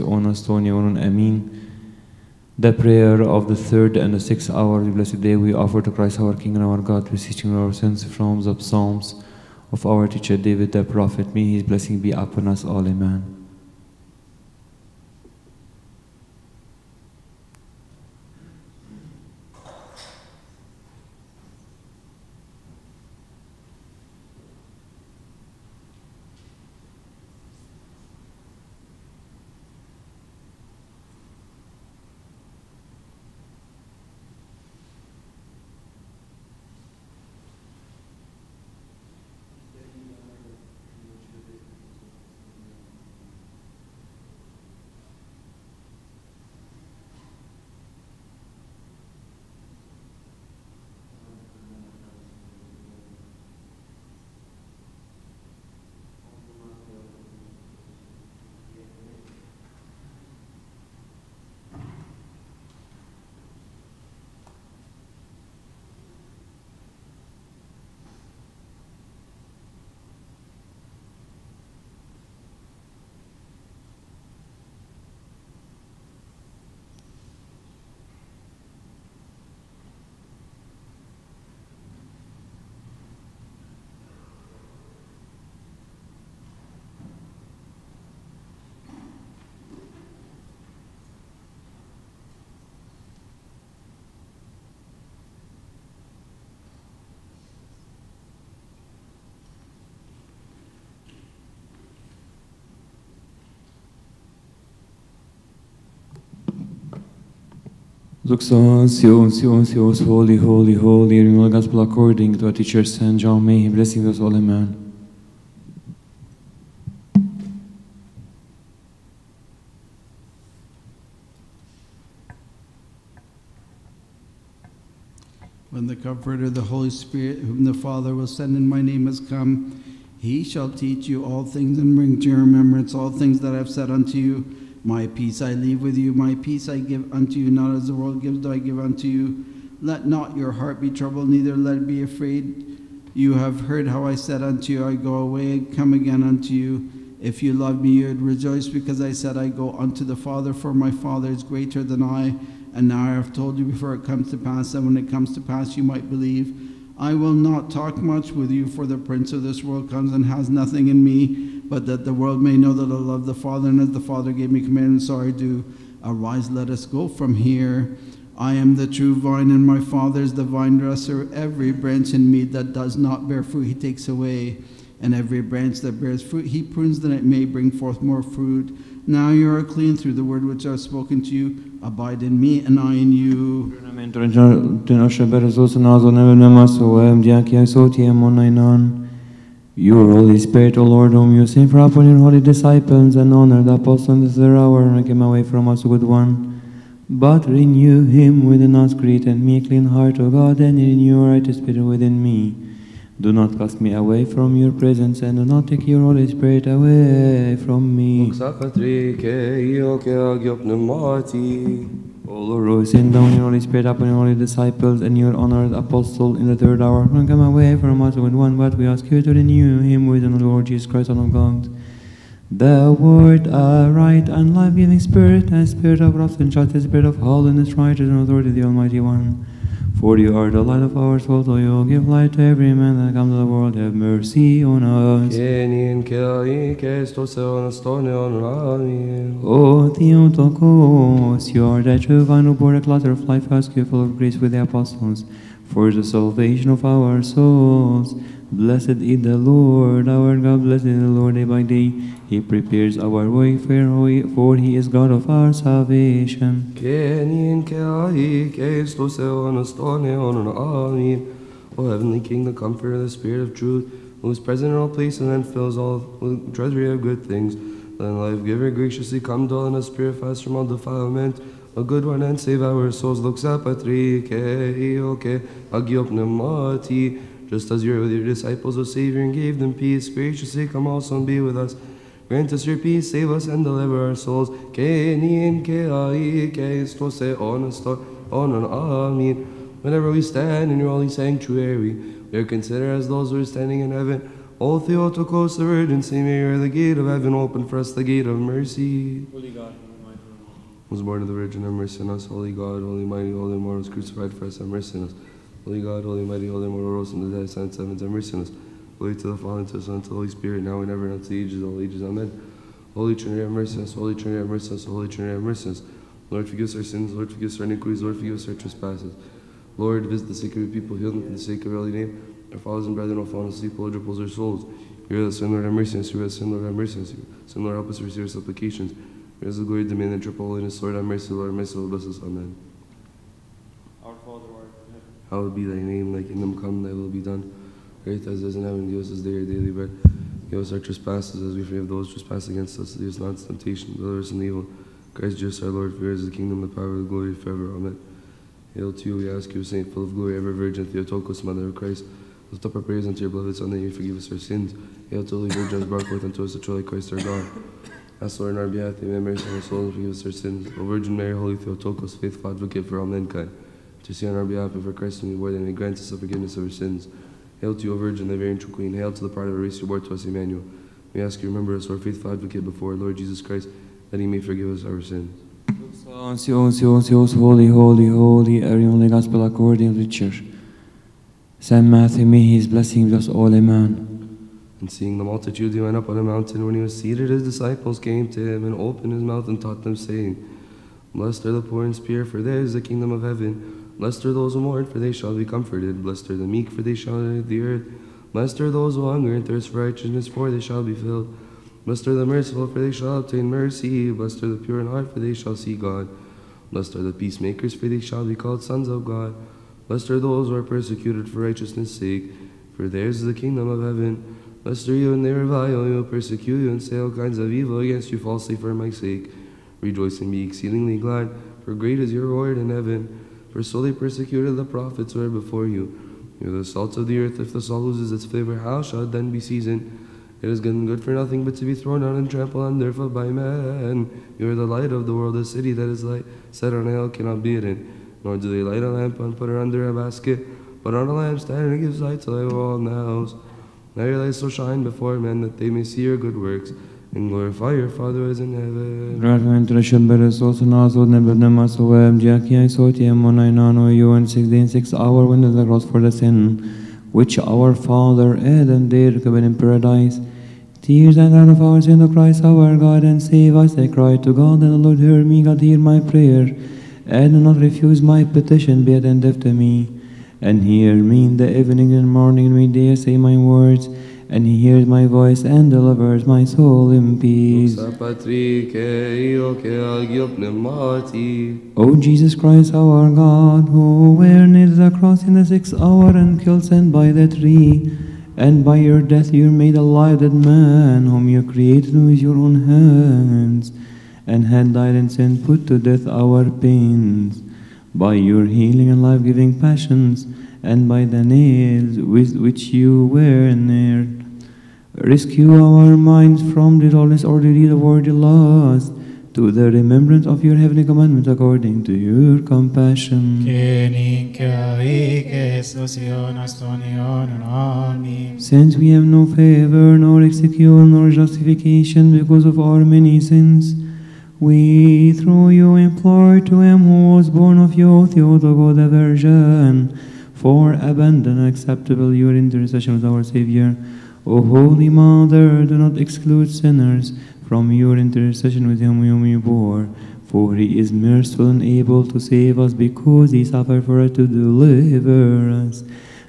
Onos onon amin. The prayer of the third and the sixth hour of the blessed day we offer to Christ our King and our God, beseeching our sins from the psalms of our teacher David the prophet. May his blessing be upon us all, amen. Luxancios, Sionsios, holy, holy, holy, in the gospel according to our teacher Saint John. May he blessing us all, amen. When the Comforter, the Holy Spirit, whom the Father will send in my name, has come, he shall teach you all things and bring to your remembrance all things that I have said unto you. My peace I leave with you, my peace I give unto you, not as the world gives, do I give unto you. Let not your heart be troubled, neither let it be afraid. You have heard how I said unto you, I go away come again unto you. If you love me, you would rejoice because I said, I go unto the Father, for my Father is greater than I. And now I have told you before it comes to pass, that when it comes to pass, you might believe. I will not talk much with you, for the prince of this world comes and has nothing in me, but that the world may know that I love the Father, and as the Father gave me commandment, so I do. Arise, let us go from here. I am the true vine, and my Father is the vine dresser. Every branch in me that does not bear fruit, he takes away. And every branch that bears fruit, he prunes that it may bring forth more fruit. Now you are clean through the word which I have spoken to you. Abide in me, and I in you. Your Holy Spirit, O Lord, whom you sent for upon your holy disciples and honor the apostles in their hour, and came away from us, good one. But renew him within us, create and me a clean heart, O God, and renew a right spirit within me. Do not cast me away from your presence, and do not take your Holy Spirit away from me. Lord, who send down your Holy Spirit upon your holy disciples and your honored apostle in the third hour, when come away from us with one, but we ask you to renew him within the Lord Jesus Christ, Son of God. The word, a right and life-giving spirit, a spirit of wrath and justice, spirit of holiness, righteousness, and authority, the Almighty One. For you are the light of our soul, so you give light to every man that comes to the world. Have mercy on us. O Theotokos, you are the true vine who bore the clutter of life, ask you full of grace with the apostles, for the salvation of our souls. Blessed is the Lord, our God, blessed is the Lord day by day. He prepares our way, for he- for he is God of our salvation. O heavenly King, the comforter, the Spirit of truth, who is present in all places and fills all with treasury of good things. Then life giver graciously come dwell in us, purify us from all defilement. A good one and save our souls. Looks up at okay, agiop pneumati. Just as you were with your disciples, O Savior, and gave them peace, graciously come also and be with us. Grant us your peace, save us and deliver our souls. Kenin ke ai ke sto se onesto onon amin. Whenever we stand in your holy sanctuary, we are considered as those who are standing in heaven. O Theotokos, the Virgin, Savior, the gate of heaven, open for us the gate of mercy. Holy God, was born of the Virgin, have mercy on us. Holy God, Holy Mighty, Holy Immortal, was crucified for us, have mercy on us. Holy God, Holy Mighty, Holy Immortal, rose from the dead, sent sevens, have mercy on us. Glory to the Father, and to the Son, and to the Holy Spirit, now and ever, and unto the ages of all ages. Amen. Holy Trinity, have mercy on us. Holy Trinity, have mercy on us. Holy Trinity, have mercy on us. Lord, forgive us our sins. Lord, forgive us our iniquities. Lord, forgive us our trespasses. Lord, visit the sick of your people, heal them for the sake of your holy name. Our fathers and brethren all fallen asleep, Lord, repose their souls. Hear us, sin, Lord, have mercy on us. Hear us, sin, Lord, have mercy on us. Sin, Lord, help us receive our supplications. Hear us, the glory, demand, and triple holiness. Lord, have mercy, Lord, have mercy, Lord, bless us. Amen. Our Father, art in heaven. Hallowed be thy name, thy kingdom come, thy will be done. Earth as it is in heaven, give us this day our daily bread. Give us our trespasses as we forgive those trespass against us. Lead us not temptation, deliver us from evil. Christ Jesus our Lord, for is the kingdom, the power, the glory forever. Amen. Hail to you, we ask you, Saint, full of glory, ever Virgin, Theotokos, Mother of Christ. Lift up our prayers unto your beloved Son, that you forgive us our sins. Hail to the Virgin, as brought forth unto us the truly Christ our God. Ask Lord in our behalf, have mercy on our souls and forgive us our sins. O Virgin Mary, Holy Theotokos, faithful advocate for all mankind. To see on our behalf and for Christ we bore, that grant us the forgiveness of our sins. Hail to you, O Virgin, the very true Queen. Hail to the part of our race you bore to us, Emmanuel. We ask you, remember us, our faithful advocate before our Lord Jesus Christ, that he may forgive us our sins. Sios, Sios, Sios, holy, holy, holy, every only gospel according to the church. Saint Matthew, may his blessing bless all, amen. And seeing the multitude, he went up on a mountain. When he was seated, his disciples came to him and opened his mouth and taught them, saying, Blessed are the poor in spirit, for theirs is the kingdom of heaven. Blessed are those who mourn, for they shall be comforted. Blessed are the meek, for they shall inherit the earth. Blessed are those who hunger and thirst for righteousness, for they shall be filled. Blessed are the merciful, for they shall obtain mercy. Blessed are the pure in heart, for they shall see God. Blessed are the peacemakers, for they shall be called sons of God. Blessed are those who are persecuted for righteousness' sake, for theirs is the kingdom of heaven. Blessed are you when they revile you, persecute you, and say all kinds of evil against you falsely for my sake. Rejoice and be exceedingly glad, for great is your reward in heaven. For so they persecuted the prophets who were before you. You are the salt of the earth. If the salt loses its flavor, how shall it then be seasoned? It is good good for nothing but to be thrown out and trampled on therefore by men. You are the light of the world. A city that is light set on a hill cannot be hidden. Nor do they light a lamp and put it under a basket, but on a lampstand and it gives light to the whole in the house. Now your light shall shine before men that they may see your good works and glorify your Father is in heaven. Ragment Rashabere Sosana Sodne Bednama Soem Jakia Sotiam Monainano you and six hour when the cross for the sin which our father Adam did commit in paradise. Tears and out of our sin of Christ our God and save us. I cried to God and the Lord hear me, God hear my prayer. And do not refuse my petition, be attentive to me. And hear me in the evening and morning, and midday say my words. And he hears my voice and delivers my soul in peace. Sa Patrice, io che agio pneumati. O Jesus Christ, our God, who were nailed the cross in the sixth hour and killed sin by the tree, and by your death you made alive that man whom you created with your own hands, and had died in sin, put to death our pains. By your healing and life giving passions, and by the nails with which you were nailed, rescue our minds from the lawless ordery the worldly lust, to the remembrance of your heavenly commandments according to your compassion. Since we have no favor, nor execution, nor justification because of our many sins, we through you implore to him who was born of you, Theotokos the Virgin, for abandon acceptable your intercession with our Savior. O Holy Mother, do not exclude sinners from your intercession with him whom you bore, for he is merciful and able to save us because he suffered for us to deliver us.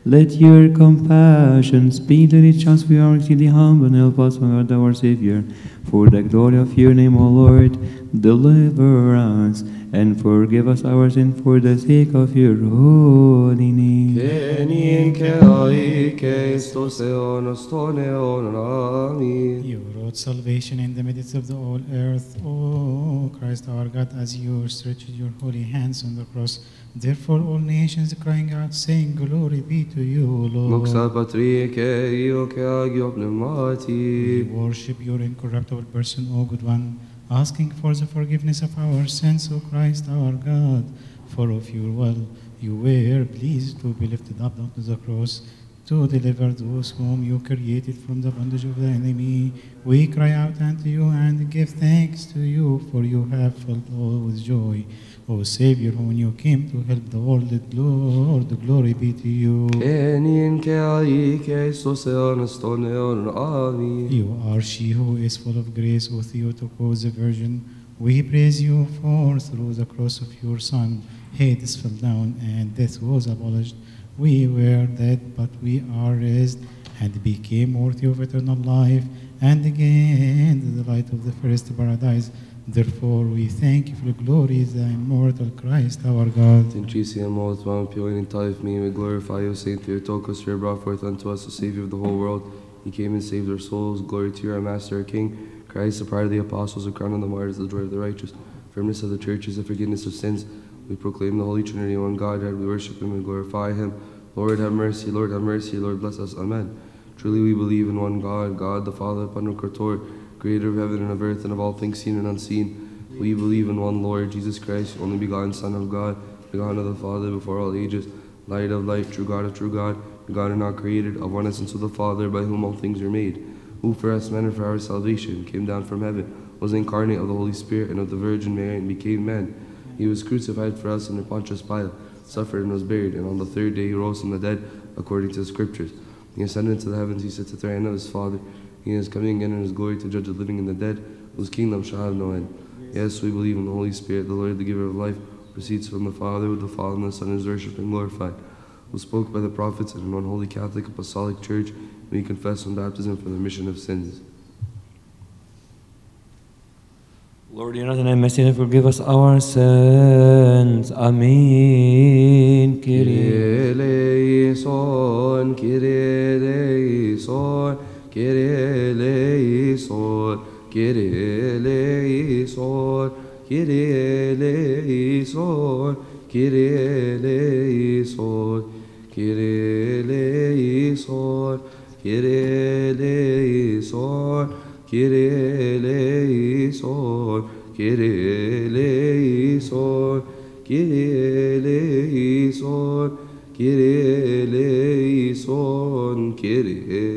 Let your compassion speedily us, we exceedingly humble, and help us, O God, our Savior. For the glory of your name, O Lord, deliver us, and forgive us our sin for the sake of your holy name. Kenin ke ai ke stoseon stoneon ami. You wrought salvation in the midst of the whole earth, O Christ our God, as you stretched your holy hands on the cross. Therefore, all nations crying out, saying, Glory be to you, O Lord. Noxa Patrice, io che agio We pneumati. worship your incorruptible person, O good one, asking for the forgiveness of our sins, O Christ our God. For of your will you were pleased to be lifted up onto the cross to deliver those whom you created from the bondage of the enemy. We cry out unto you and give thanks to you, for you have filled all with joy. O Savior, when you came to help the world, Lord, glory be to you. Kenin ke ai ke stoseon stoneon ami. You are she who is full of grace, O Theotokos, the Virgin. We praise you for through the cross of your Son, Hades fell down and death was abolished. We were dead, but we are raised and became worthy of eternal life and again the light of the first paradise. Therefore, we thank you for the glory of the immortal Christ, our God. Intricium old one pure and of me, we glorify you, Saint Theotokos, you brought forth unto us the Savior of the whole world. He came and saved our souls. Glory to you, our Master, our King. Christ, the pride of the apostles, the crown of the martyrs, the joy of the righteous, firmness of the churches, the forgiveness of sins. We proclaim the Holy Trinity, one God, and we worship Him and glorify Him. Lord, have mercy. Lord, have mercy. Lord, bless us. Amen. Truly, we believe in one God, God the Father, Pantocrator, creator of heaven and of earth and of all things seen and unseen. We believe in one Lord, Jesus Christ, only begotten Son of God, begotten of the Father before all ages, light of light, true God of true God, and not created, of one essence with the Father, by whom all things are made, who for us men and for our salvation came down from heaven, was incarnate of the Holy Spirit and of the Virgin Mary, and became man. He was crucified for us under Pontius Pilate, suffered and was buried, and on the third day he rose from the dead, according to the Scriptures. He ascended into the heavens, he sits at the right hand of his Father. He is coming again in his glory to judge the living and the dead, whose kingdom shall have no end. Yes, we believe in the Holy Spirit, the Lord, the giver of life, proceeds from the Father, the Father and the Son is worshipped and glorified, who spoke by the prophets and in one holy Catholic Apostolic Church, we confess on baptism for the remission of sins. Lord, in your name, and forgive us our sins. Amen. Kyrie eleison, Kyrie eleison, Kyrie eleison, Kyrie eleison, Kyrie eleison, Kyrie eleison, Kyrie eleison, Kyrie eleison, Kyrie eleison, Kyrie eleison, Kyrie eleison, Kyrie eleison, Kyrie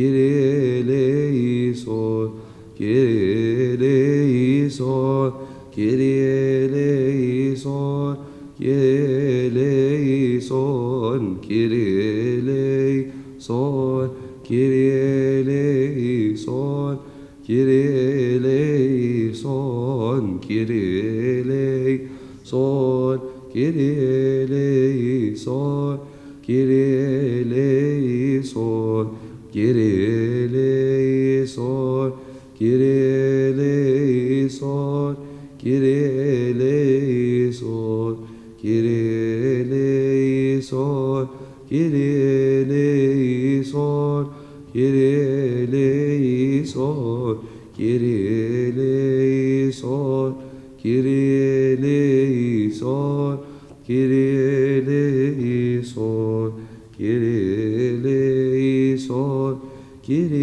Kyrie eleison, Kyrie eleison, Kyrie eleison, Kyrie eleison, Kyrie eleison, Kyrie eleison, Kyrie eleison, Kyrie eleison, Kyrie eleison, Kyrie eleison, Kyrie eleison, Kyrie eleison, Kyrie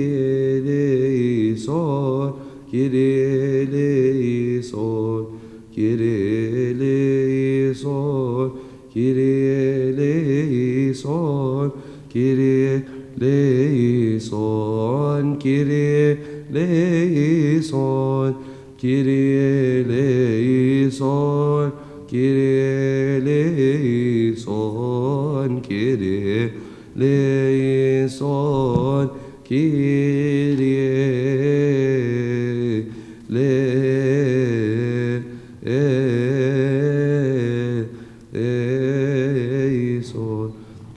eleison, Kyrie eleison, Kyrie eleison, Kyrie eleison, Kyrie eleison, Kyrie eleison, Kyrie eleison, Kyrie eleison, Kyrie eleison, Kyrie eleison, Kyrie eleison,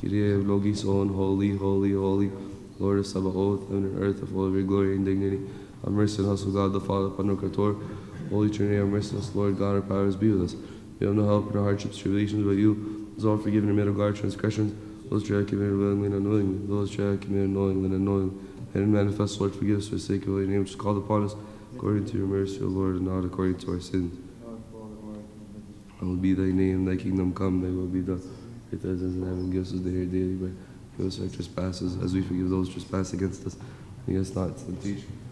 Kyrie logison, holy, holy, holy, Lord of Sabaoth, heaven and earth, full of your glory and dignity. Have mercy on us, O God, the Father, Creator. Holy Trinity, have mercy on us, Lord God, our powers be with us. We have no help in our hardships, tribulations, but you, is all forgiven and made of our transgressions. Those try committed willingly and unknowingly, those try committed knowingly and unknowingly. And manifest, Lord, forgive us for the sake of your name, which is called upon us, according to your mercy, O Lord, and not according to our sins. Hallowed be thy name, thy kingdom come, thy will be done. Earth in heaven, give us day daily bread. Give us our trespasses, as we forgive those trespass against us. Lead us not into temptation.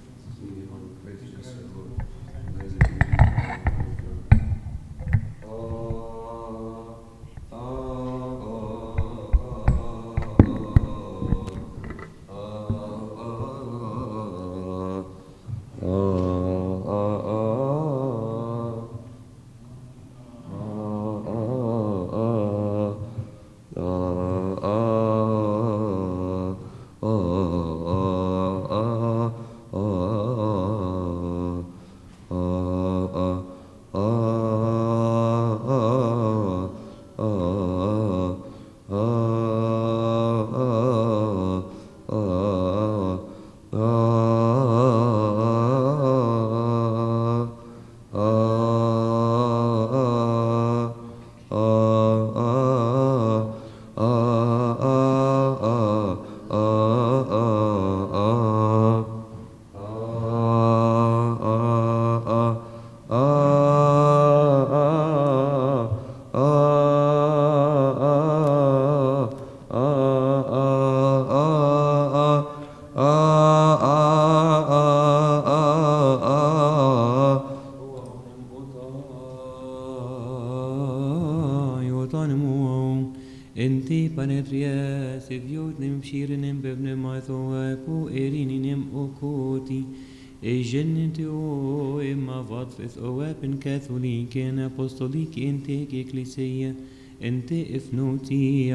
ecclesia ifnoti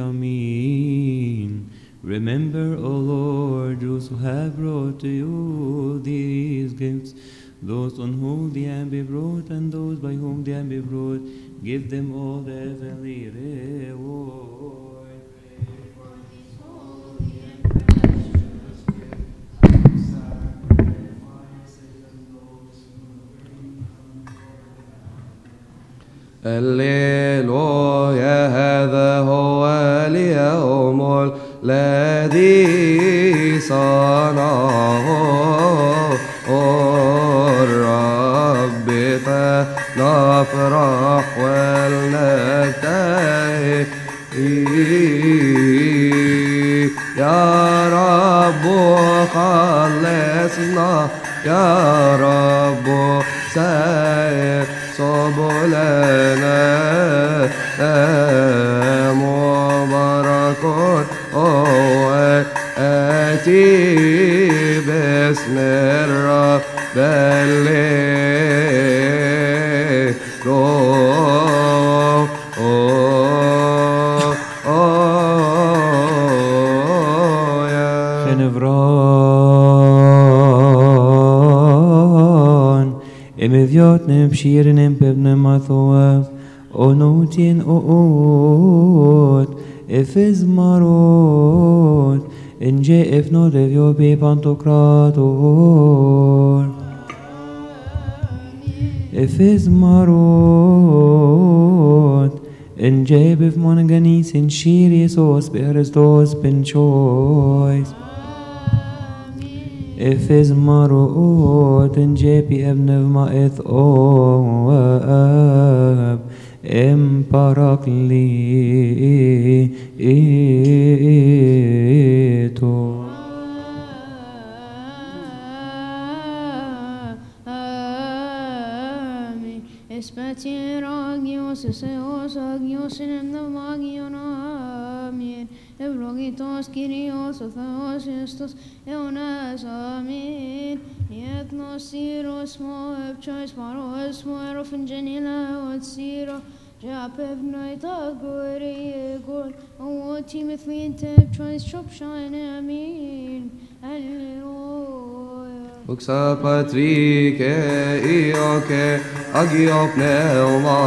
remember o lord those who have brought to you these gifts those on whom they have been brought and those by whom they have been brought. Give them all the heavenly reward هللويا هذا هو اليوم الذي صنعه الرب. نفرح ولنبتهج يا رب خلصنا يا رب سير. سبلنا مبارك هو آتي باسم الرب بابن بشيرن بابن مثواب قنوتين قوت افز مروت ان جاء افنو دفيو بي بانتوكراتور افز مروت ان جاء بف منغنيس ان شيري سوس بهرستوس بن شويس افز مرؤوت جيبي ابن ما اثواب إم باراكليتو agios, eseos agios, in the magion, amen. Evlogitos, kyrios, otheos, estos, eonas, amen. Yet no siros, mo, epchois, paros, mo, erofin, genila, ot siro. Japev night a glory gold. O Timothy and Tep choice shop shine amen. Hallelujah. Buksa patrike ioke agioopneuma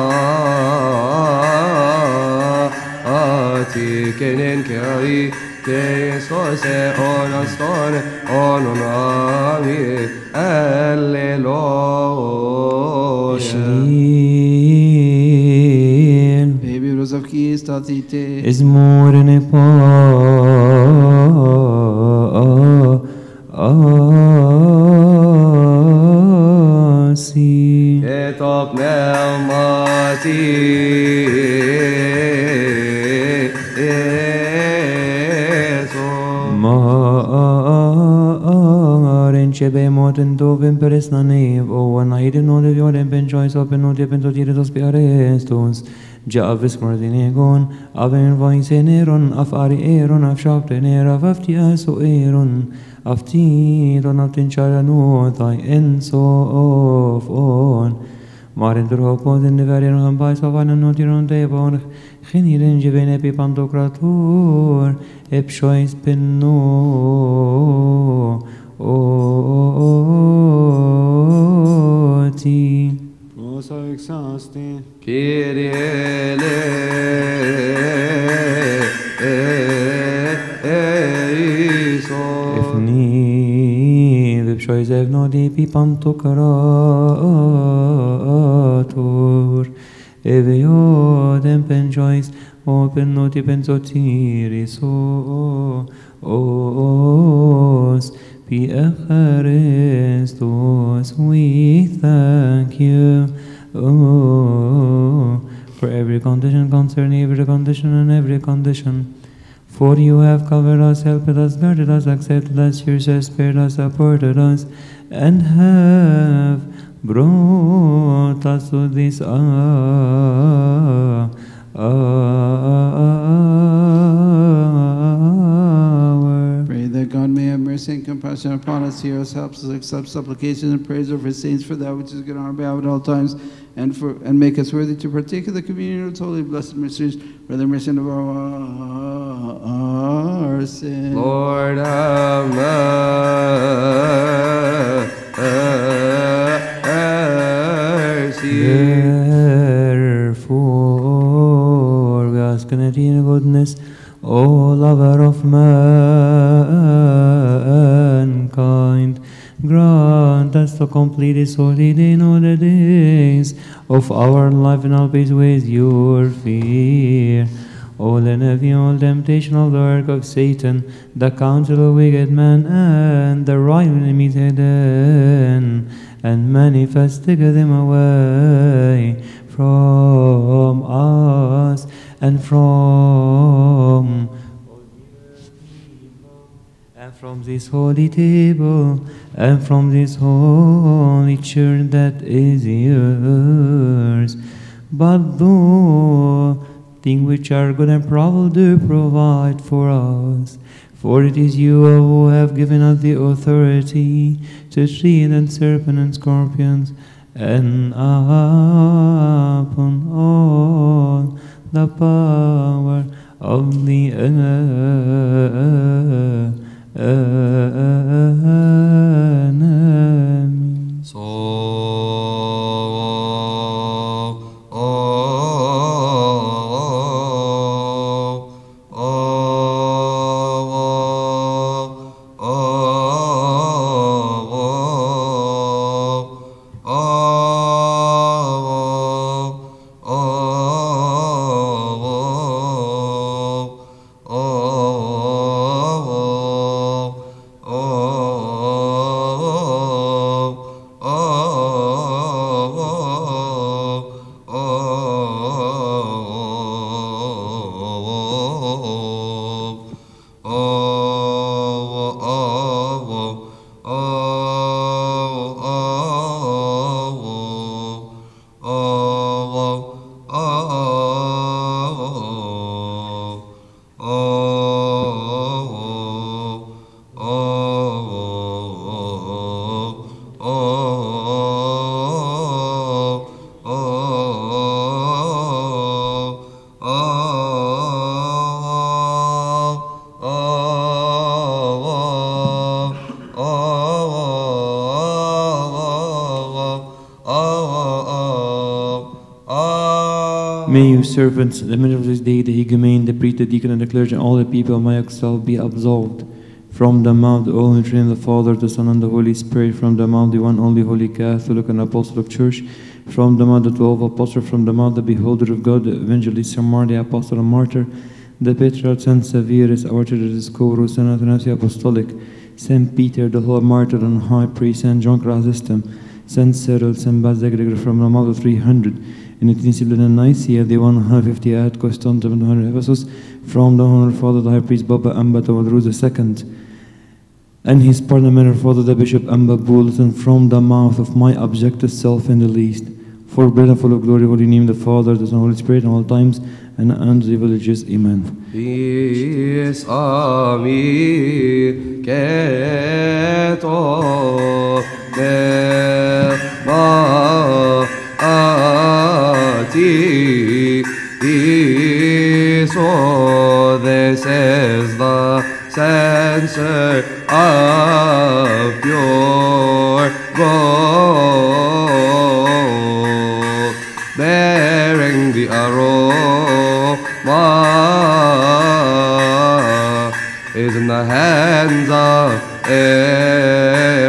Ati kenen kari Kristose onaston ononami Elleloje Baby Rosov ki statite Izmorne pa emperes naiv, O naive node violem penchois open note pentotiritos piarestus. جعفس مردینگون اون وایس نیرون اف آری ایرون اف شاب تنیر اف افتی اسو ایرون افتیرون افتین چارانو تای انسو اف اون مارن در هاپون زنده ورین هم پایس آفان نوتیرون دیبان خینیرن جوین اپی پاندوکراتور اپ شایس پنو bon Geniren jeven epi pantokratur ep shois penno oti Osa exasti. Kyrie eleison. Efni vip Christos, we thank you oh, for every condition concerning every condition and every condition. For you have covered us, helped us, guarded us, accepted us, cheered us, spared us, supported us, and have brought us to this hour. Hour. That God may have mercy and compassion upon us, hear us, help us, accept supplication and praise of his saints for that which is good on our behalf at all times, and for and make us worthy to partake of the communion of its holy blessed mysteries for the remission of our, our sins. Lord have mercy. Therefore, we ask goodness, O lover of mankind, grant us to complete this holy day in all the days of our life and always with your fear. All envy, all temptation of the work of Satan, the counsel of wicked men, and the right enemies hidden, and manifest them away from us and from and from this holy table and from this holy church that is yours. But those things which are good and proper do provide for us. For it is you who have given us the authority to tread on serpents and scorpions and upon all the power of the enemy. So, May your servants, the men of this day, the igumane, the priest, the deacon, and the clergy, and all the people of my exile be absolved. From the mouth, the only train, the Father, the Son, and the Holy Spirit, from the mouth, the one only holy Catholic and Apostolic Church, from the mouth, the twelve apostles, from the mouth, the beholder of God, the evangelist, Saint Mark, the apostle and martyr, the patriarch, Saint Severus, our church, the Saint Athanasius Apostolic, Saint Peter, the holy martyr and high priest, Saint John Chrysostom, Saint Cyril, Saint Basil from the mouth of 300, in the discipline of Nicaea, the 150 at Constantinople, and Ephesus, from the Honorable Father, the High Priest Baba Amba Tawadros II, and his parliamentary father, the Bishop Amba Bulletin, from the mouth of my objective self in the least. For bread and full of glory, holy name, the Father, the Son, Holy Spirit, in all times, and unto the villages. Amen. Peace ami keto this is the censer of pure gold bearing the aroma is in the hands of Aaron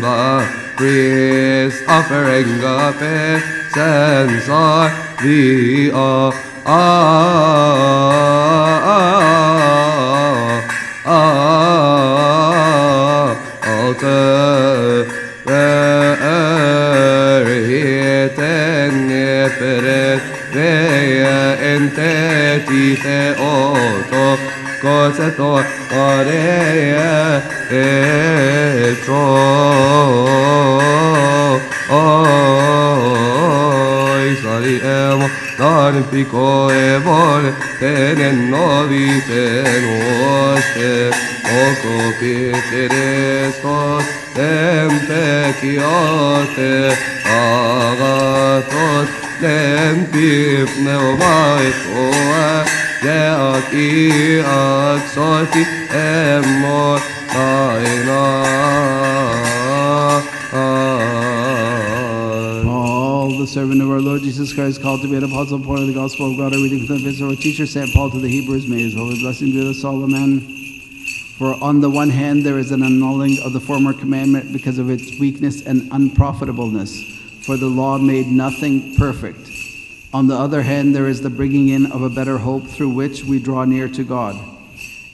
the priest offering up incense on the uh, آ رے تین تو رے رے تو سوری dar Darpico e vol tene novite poco Oco piterestos tempeciate Agatos tempi lempip neumaitoa Deac iac soti emor tainat servant of our Lord Jesus Christ, called to be an apostle part of the gospel of God, a reading from the epistle of our teacher, St. Paul to the Hebrews, may his holy blessing be with us all, amen. For on the one hand, there is an annulling of the former commandment because of its weakness and unprofitableness, for the law made nothing perfect. On the other hand, there is the bringing in of a better hope through which we draw near to God.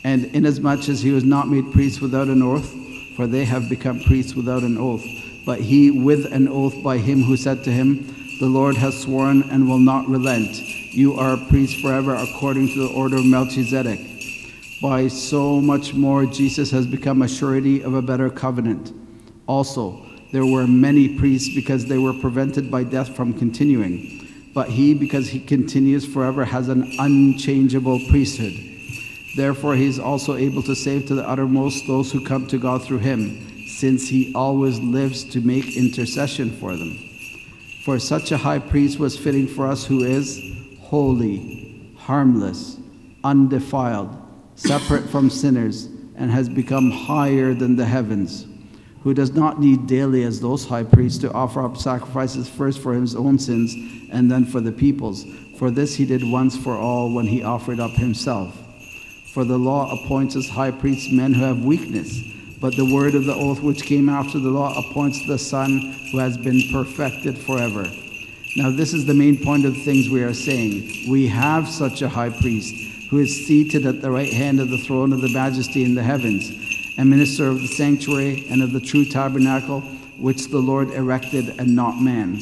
And inasmuch as he was not made priest without an oath, for they have become priests without an oath, but he with an oath by him who said to him, The Lord has sworn and will not relent. You are a priest forever according to the order of Melchizedek. By so much more, Jesus has become a surety of a better covenant. Also, there were many priests because they were prevented by death from continuing. But he, because he continues forever, has an unchangeable priesthood. Therefore, he is also able to save to the uttermost those who come to God through him, since he always lives to make intercession for them. For such a high priest was fitting for us who is holy, harmless, undefiled, separate from sinners, and has become higher than the heavens, who does not need daily, as those high priests, to offer up sacrifices first for his own sins and then for the people's. For this he did once for all when he offered up himself. For the law appoints as high priests men who have weakness, but the word of the oath which came after the law appoints the Son who has been perfected forever. Now, this is the main point of the things we are saying. We have such a high priest who is seated at the right hand of the throne of the majesty in the heavens, a minister of the sanctuary and of the true tabernacle which the Lord erected and not man.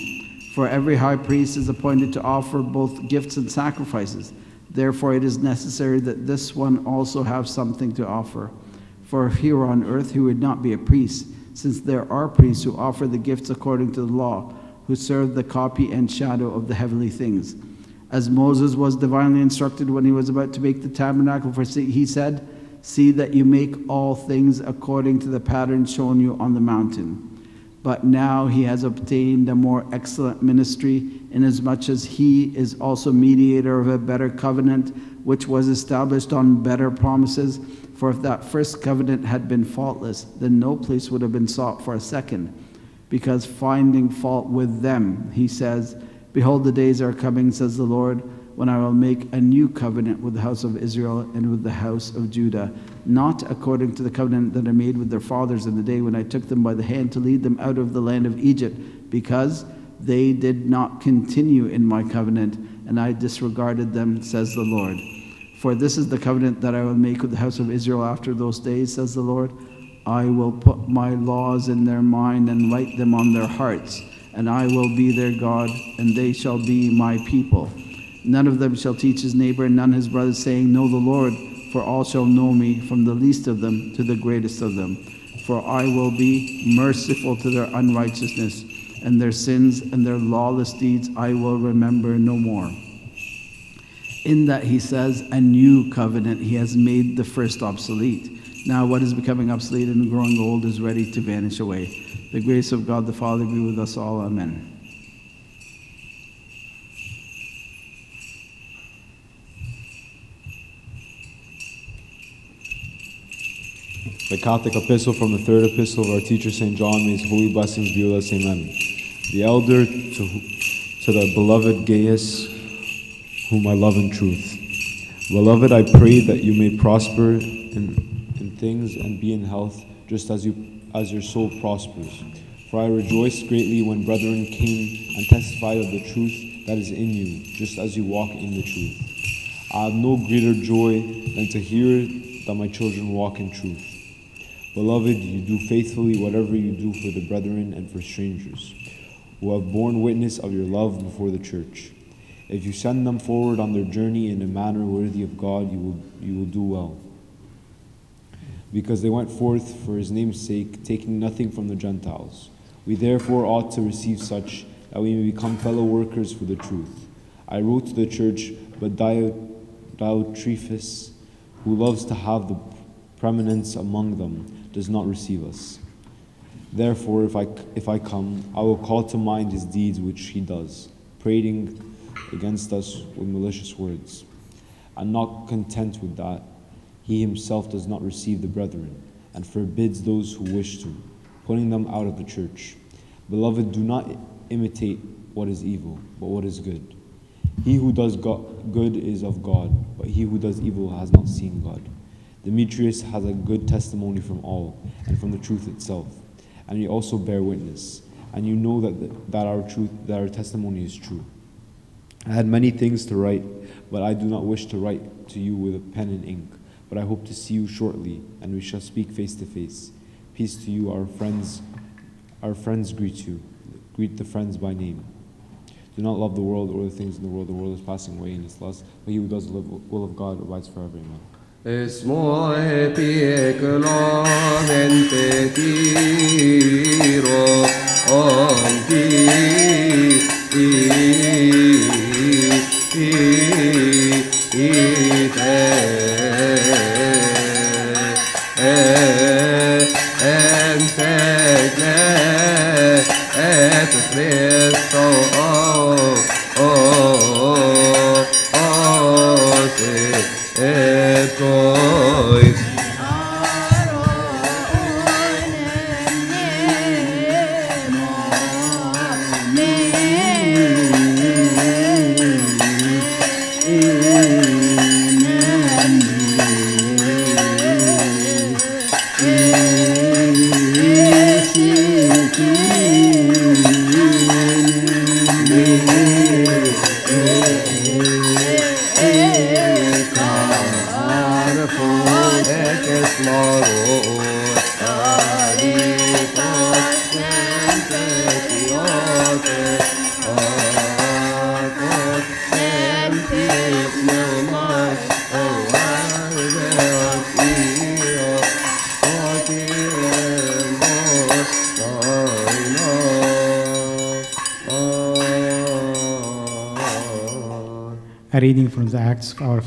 For every high priest is appointed to offer both gifts and sacrifices. Therefore, it is necessary that this one also have something to offer. For here on earth he would not be a priest, since there are priests who offer the gifts according to the law, who serve the copy and shadow of the heavenly things. As Moses was divinely instructed when he was about to make the tabernacle, for he said, See that you make all things according to the pattern shown you on the mountain. But now he has obtained a more excellent ministry, inasmuch as he is also mediator of a better covenant, which was established on better promises. For if that first covenant had been faultless, then no place would have been sought for a second. Because finding fault with them, he says, Behold, the days are coming, says the Lord, when I will make a new covenant with the house of Israel and with the house of Judah, not according to the covenant that I made with their fathers in the day when I took them by the hand to lead them out of the land of Egypt, because they did not continue in my covenant, and I disregarded them, says the Lord. For this is the covenant that I will make with the house of Israel after those days, says the Lord. I will put my laws in their mind and write them on their hearts, and I will be their God, and they shall be my people. None of them shall teach his neighbor and none his brother, saying, Know the Lord, for all shall know me, from the least of them to the greatest of them. For I will be merciful to their unrighteousness, and their sins and their lawless deeds I will remember no more. In that he says, A new covenant, he has made the first obsolete. Now, what is becoming obsolete and growing old is ready to vanish away. The grace of God the Father be with us all. Amen. The Catholic epistle from the third epistle of our teacher St. John, his holy blessings be with us. Amen. The elder to, to the beloved Gaius, whom I love in truth. Beloved, I pray that you may prosper in, in things and be in health, just as, you, as your soul prospers. For I rejoiced greatly when brethren came and testified of the truth that is in you, just as you walk in the truth. I have no greater joy than to hear that my children walk in truth. Beloved, you do faithfully whatever you do for the brethren and for strangers, who have borne witness of your love before the church. If you send them forward on their journey in a manner worthy of God, you will, you will do well. Because they went forth for his name's sake, taking nothing from the Gentiles. We therefore ought to receive such, that we may become fellow workers for the truth. I wrote to the church, but Dio- Diotrephes, who loves to have the preeminence among them, does not receive us. Therefore, if I, if I come, I will call to mind his deeds which he does, prating against us with malicious words. And not content with that, he himself does not receive the brethren, and forbids those who wish to, putting them out of the church. Beloved, do not imitate what is evil, but what is good. He who does go- good is of God, but he who does evil has not seen God. Demetrius has a good testimony from all, and from the truth itself. And we also bear witness, and you know that, that our truth, that our testimony is true. I had many things to write, but I do not wish to write to you with a pen and ink. But I hope to see you shortly, and we shall speak face to face. Peace to you, our friends, Our friends greet you. Greet the friends by name. Do not love the world or the things in the world. The world is passing away in its lust, but he who does the will of God abides forever. Amen. Onti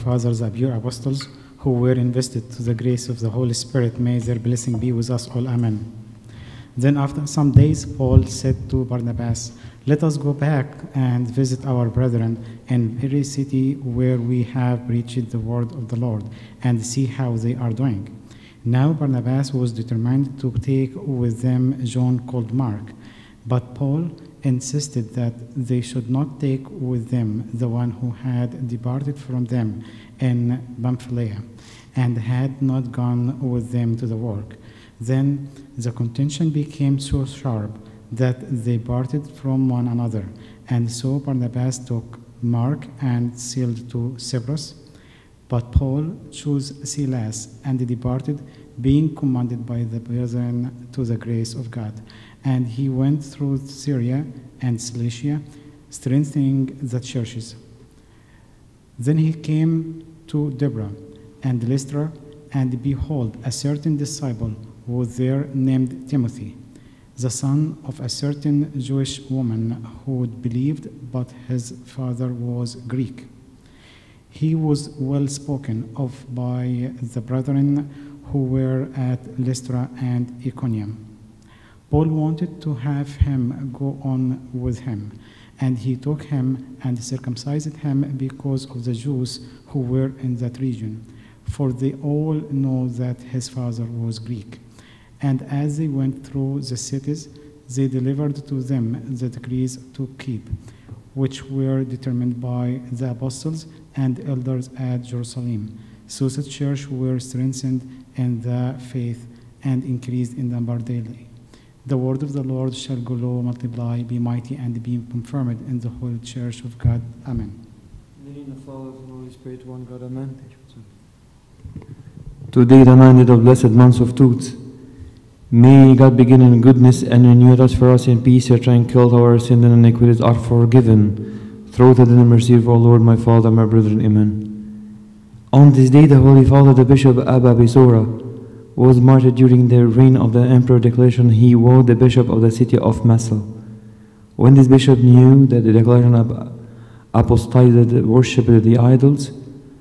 fathers, the pure apostles, who were invested to the grace of the Holy Spirit. May their blessing be with us all. Amen. Then, after some days, Paul said to Barnabas, Let us go back and visit our brethren in every city where we have preached the word of the Lord and see how they are doing. Now, Barnabas was determined to take with them John called Mark, but Paul insisted that they should not take with them the one who had departed from them in Pamphylia and had not gone with them to the work. Then the contention became so sharp that they parted from one another. And so Barnabas took Mark and sailed to Cyprus. But Paul chose Silas and departed, being commanded by the brethren to the grace of God. And he went through Syria and Cilicia, strengthening the churches. Then he came to Derbe and Lystra, and behold, a certain disciple was there named Timothy, the son of a certain Jewish woman who believed, but his father was Greek. He was well spoken of by the brethren who were at Lystra and Iconium. Paul wanted to have him go on with him, and he took him and circumcised him because of the Jews who were in that region, for they all know that his father was Greek. And as they went through the cities, they delivered to them the decrees to keep, which were determined by the apostles and elders at Jerusalem. So the church were strengthened in the faith and increased in number daily. The word of the Lord shall grow, multiply, be mighty, and be confirmed in the whole church of God. Amen. In the name of the Father, the Holy Spirit, one God, Amen. Today, reminded of blessed months of truth. May God begin in goodness and renew us for us in peace, your tranquil, our sin and iniquities are forgiven. Through the tender mercy of our Lord, my Father, my brethren, Amen. On this day, the Holy Father, the Bishop Abba Bisora, was martyred during the reign of the Emperor Diocletian. He was the bishop of the city of Massel. When this bishop knew that the Diocletian ap- apostatized worshipped the idols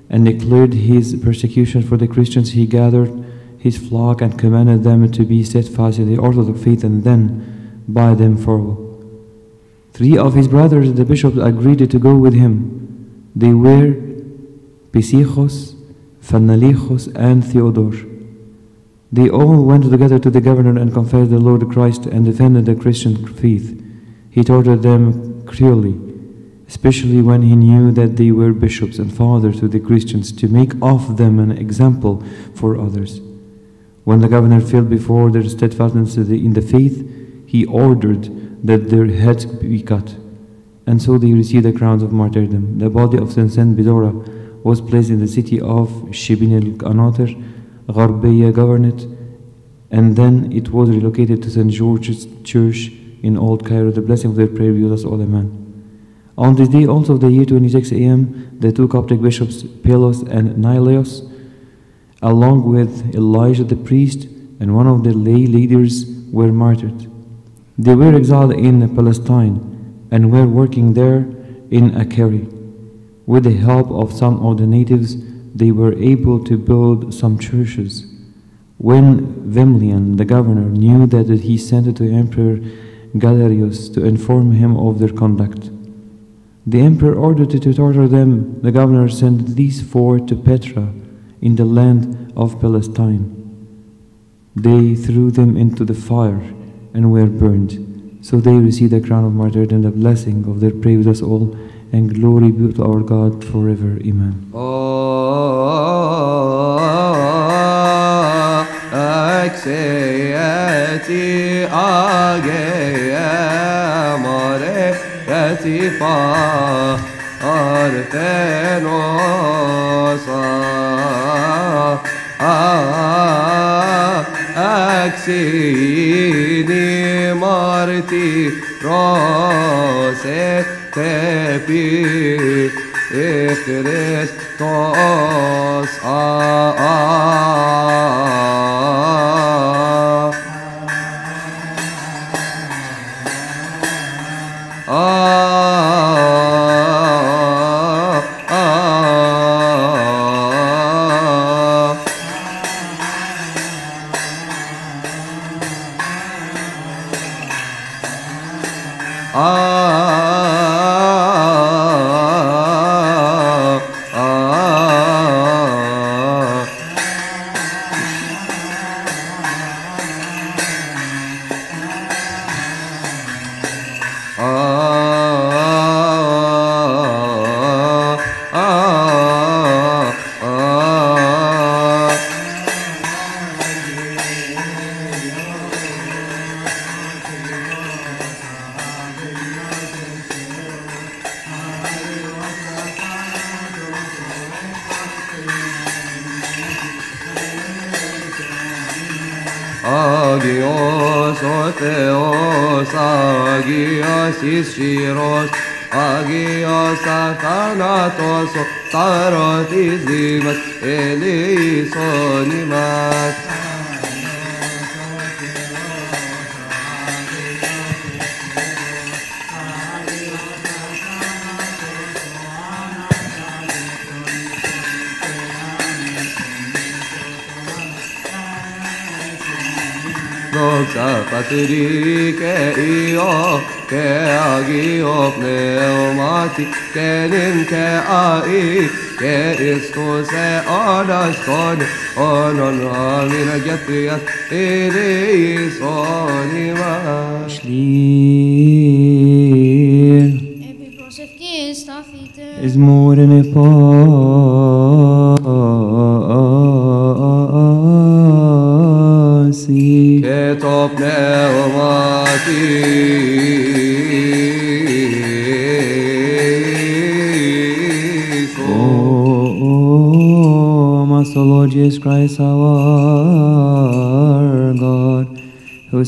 and declared his persecution for the Christians, he gathered his flock and commanded them to be steadfast in the Orthodox faith and then buy them for Three of his brothers, the bishops, agreed to go with him. They were Pisichos, Phanalichos, and Theodore. They all went together to the governor and confessed the Lord Christ and defended the Christian faith. He tortured them cruelly, especially when he knew that they were bishops and fathers to the Christians, to make of them an example for others. When the governor failed before their steadfastness in the faith, he ordered that their heads be cut. And so they received the crowns of martyrdom. The body of Saint Bisora was placed in the city of Shibin el Gharbiya governorate, and then it was relocated to St. George's Church in Old Cairo. The blessing of their prayer be with us all, amen. On this day, also of the year 26 AM, the two Coptic bishops, Pelos and Nileos, along with Elijah the priest and one of the lay leaders, were martyred. They were exiled in Palestine and were working there in Akari. With the help of some of the natives, they were able to build some churches. When Vemlian, the governor, knew that he sent it to Emperor Galerius to inform him of their conduct, the emperor ordered to torture them. The governor sent these four to Petra in the land of Palestine. They threw them into the fire and were burned. So they received the crown of martyrdom and the blessing of their praise us all, and glory be to our God forever. Amen. Oh, سياتي أجي ماري مريتي فا أرثان وصا آه، أكسيني مرتي راسي تبي إخرس تصعب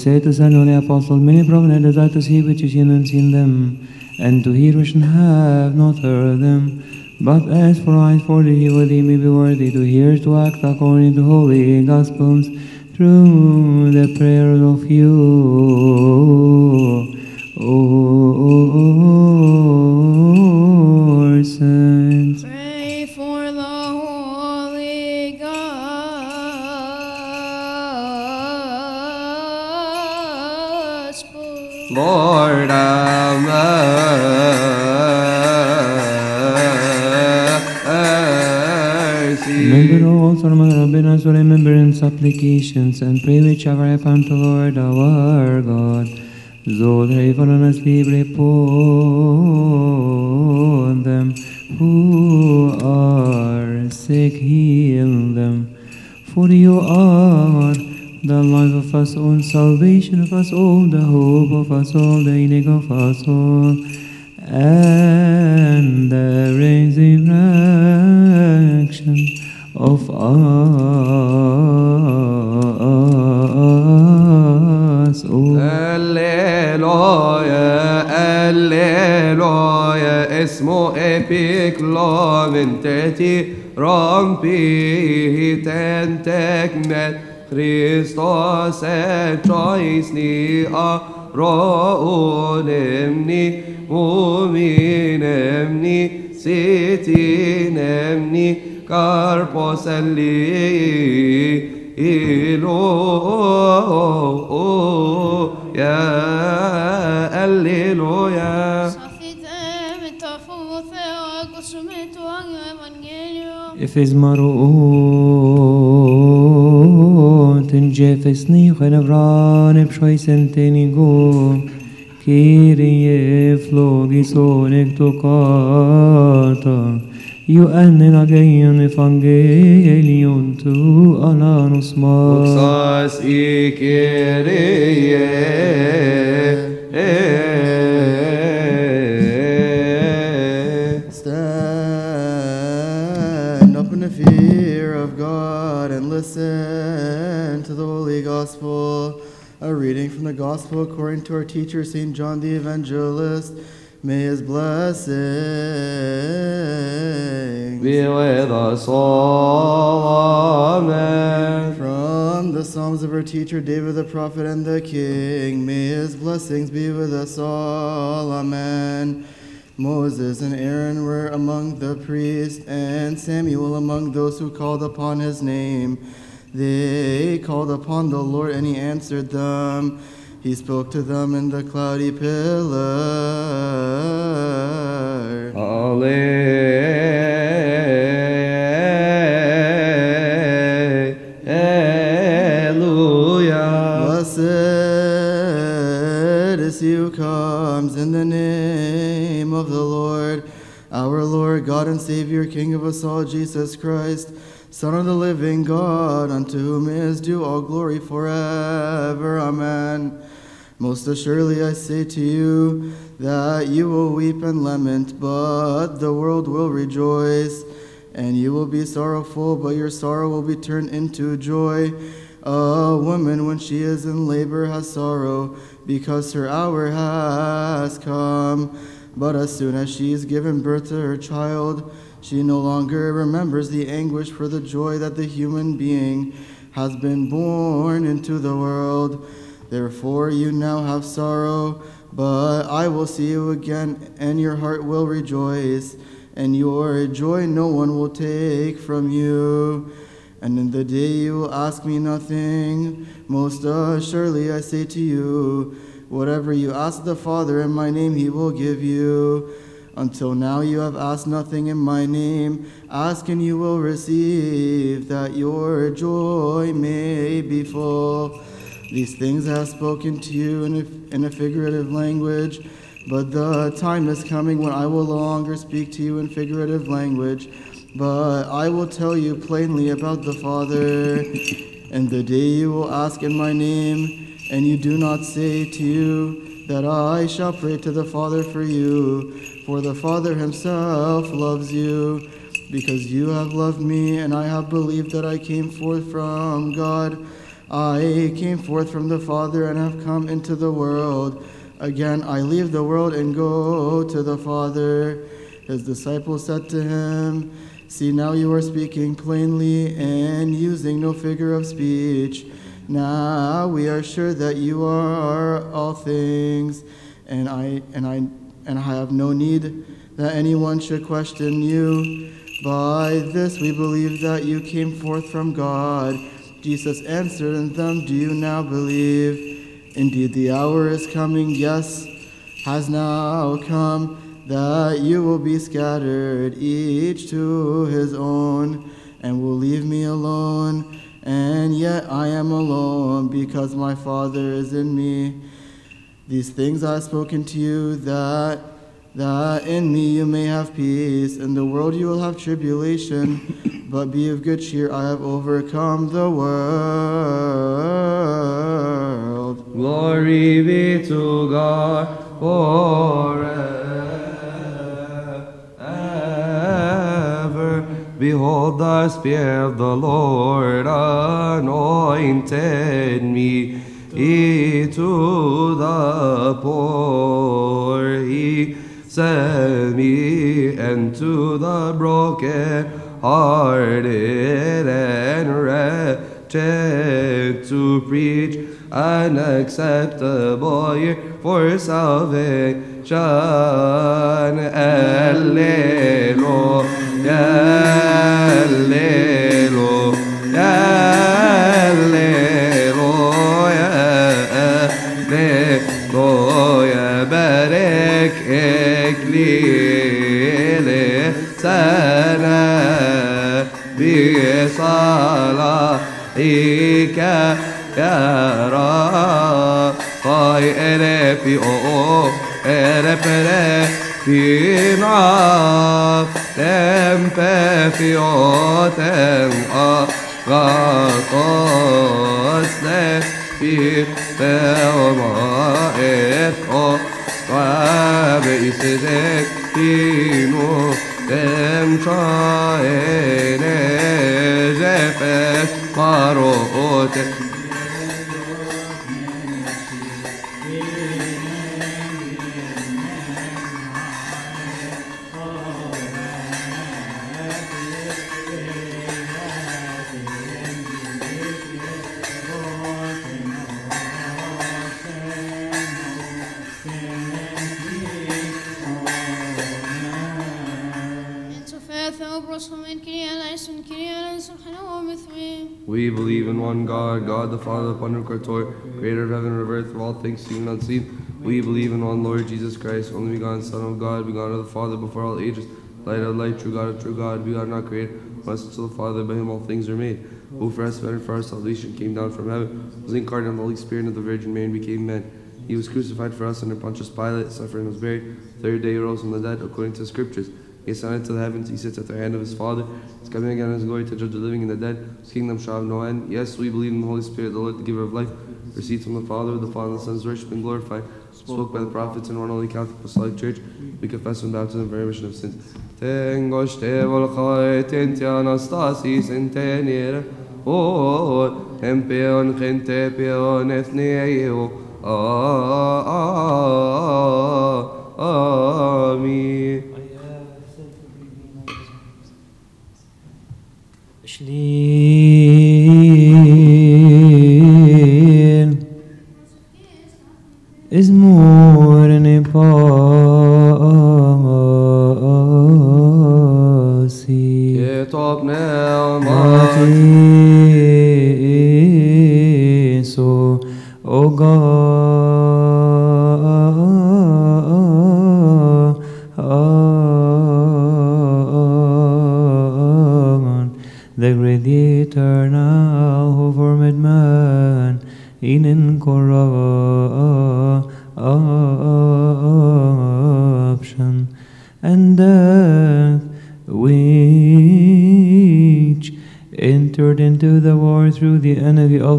said to Son Holy Apostle, Many prophets desire to see which you seen and seen them, and to hear which have not heard them. But as for I, for the worthy may be worthy to hear, to act according to holy gospels, through the prayers of you. Supplications and pray whichever I found to Lord our God. On us libre upon them who are sick, heal them. For you are the life of us all, salvation of us all, the hope of us all, the healing of us all, and the resurrection of vinteti Rabbi ten tekmet Hristos e çoysni a ro'unemni muminemni sitinemni karpos elli ilu oh, oh, ya إفز مرؤون تنجفسني خنبران بشوي سنتيني قوم. كيري فلوغي سونك تقاطع يؤنن جين فانجيليون تو أنا نصمار وقصاص إيكيري A reading from the Gospel according to our teacher, St. John the Evangelist. May his blessings Be with us all, amen. from the Psalms of our teacher, David the prophet and the King. May his blessings be with us all. Amen. Moses and Aaron were among the priests, and Samuel among those who called upon his name. They called upon the Lord, and he answered them. He spoke to them in the cloudy pillar. Hallelujah. Blessed is he who comes in the name of the Lord, our Lord, God and Savior, King of us all, Jesus Christ, Son of the living God, unto whom is due all glory forever. Amen. Most assuredly I say to you that you will weep and lament, but the world will rejoice. And you will be sorrowful, but your sorrow will be turned into joy. A woman, when she is in labor, has sorrow, because her hour has come. But as soon as she is given birth to her child, she no longer remembers the anguish for the joy that the human being has been born into the world. Therefore, you now have sorrow, but I will see you again, and your heart will rejoice, and your joy no one will take from you. And in the day you will ask me nothing, most assuredly I say to you, whatever you ask the Father in my name, he will give you. Until now you have asked nothing in my name. Ask and you will receive, that your joy may be full. These things I have spoken to you in a, in a figurative language, but the time is coming when I will no longer speak to you in figurative language, but I will tell you plainly about the Father. And the day you will ask in my name, and you do not say to you that I shall pray to the Father for you, for the Father himself loves you, because you have loved me, and I have believed that I came forth from God. I came forth from the Father and have come into the world. Again, I leave the world and go to the Father. His disciples said to him, See, now you are speaking plainly and using no figure of speech. Now we are sure that you are all things, and I and I and I have no need that anyone should question you. By this we believe that you came forth from God. Jesus answered them, Do you now believe? Indeed, the hour is coming, yes, has now come, that you will be scattered, each to his own, and will leave me alone. And yet I am alone, because my Father is in me. These things I have spoken to you, that that in me you may have peace. In the world you will have tribulation, [COUGHS] but be of good cheer. I have overcome the world. Glory be to God forever. Behold, the Spirit of the Lord anointed me to the poor. He sent me and to the broken hearted and wretched to preach an acceptable year for salvation. Alleluia, alleluia, بصلاحك يا رب قاي إرفي أو إرفي في نعف تم في أوتن أغاطوس في فيوما إفو وبإسدك تينو تم شاين جفت paro ote. We believe in one God, God the Father, the Creator, creator of heaven and of earth, of all things seen and unseen. We believe in one Lord Jesus Christ, only begotten Son of God, begotten of the Father before all ages, light of light, true God of true God, begotten not created, blessed to the Father, by whom all things are made. Who for us and for our salvation came down from heaven, was incarnate of the Holy Spirit and of the Virgin Mary, and became man. He was crucified for us under Pontius Pilate, suffered and was buried. Third day rose from the dead, according to the Scriptures. To the heavens. He sits at the hand of his Father. He's coming again in his glory to judge the living and the dead. His kingdom shall have no end. Yes, we believe in the Holy Spirit, the Lord, the giver of life. Proceeds from the Father, the Father, and the Son, is worshipped and glorified. Spoke by the prophets in one holy Catholic Apostolic Church. We confess and baptism for remission of sins. Tengo stevo l'chait Anastasis inteniere. O empeon gente peon ethneo. Amen. Schliel is more than a neomat. So, O God,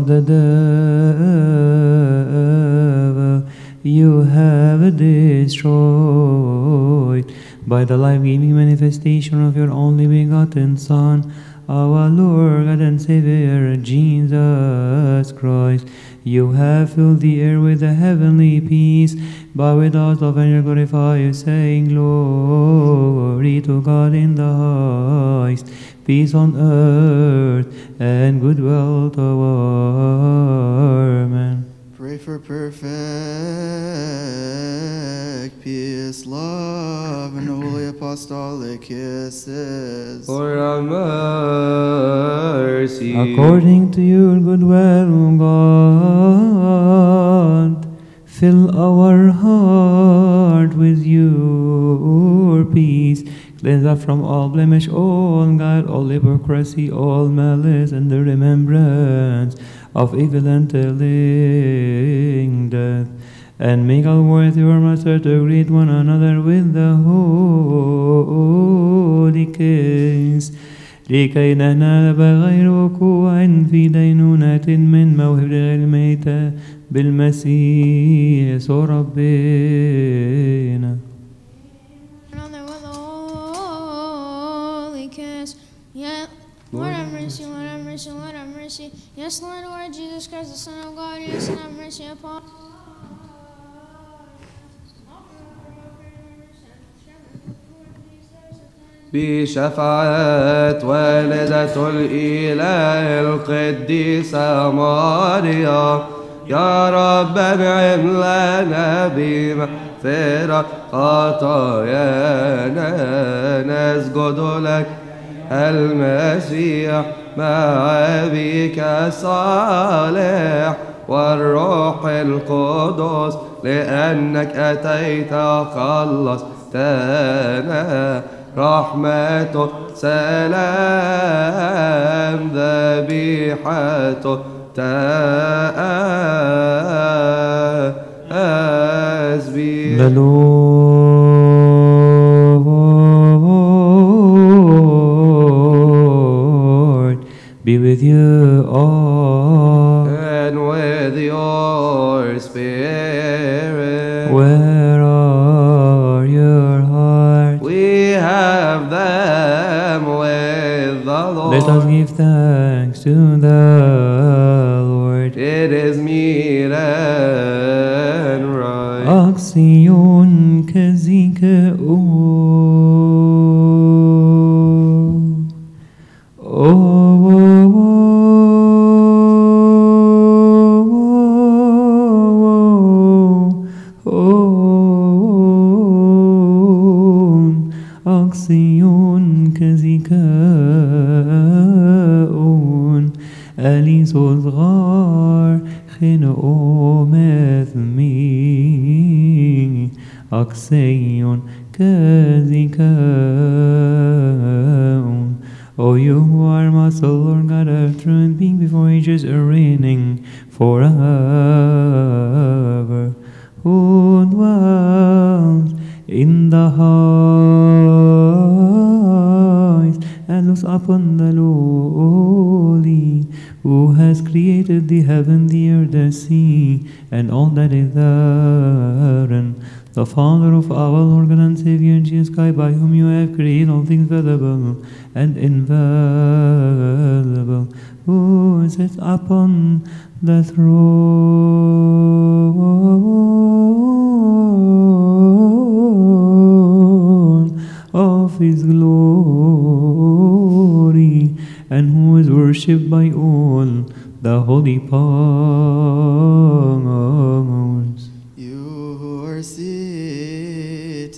the devil you have destroyed by the life-giving manifestation of your only begotten Son, our Lord God and Savior, Jesus Christ. You have filled the air with the heavenly peace, but with us love and glorify you, saying, Glory to God in the highest, peace on earth, and goodwill toward men. Pray for perfect peace, love, and holy apostolic kisses. For our mercy. According to your good will, God, fill our heart with your peace. Cleanse us from all blemish, all guile, all hypocrisy, all malice, and the remembrance of evil and telling death. And make us worthy, our Master, to greet one another with the holy kiss. لكي ننال بغير وقوع في دينونة من موهب غير الميتة بالمسيح يسوع ربنا Yes, Lord, Lord Jesus Christ, the Son of God, yes, and have mercy upon بشفاعة والدة الإله القديسة ماريا. يا رب أنعم لنا بمغفرة. خطايانا نسجد لك. المسيح مع أبيك الصالح والروح القدس لأنك أتيت وخلصتنا. رحمة سلام ذبيحة تسبيح The be with you all. and with your spirit. Where are your hearts? We have them with the Lord. Let us give thanks to the ages, are reigning forever, who dwells in the heights and looks upon the lowly, who has created the heaven, the earth, the sea, and all that is therein. The Father of our Lord God and Savior Jesus Christ, by whom you have created all things visible and invisible, sits upon the throne of his glory, and who is worshipped by all the holy powers. You who are seated,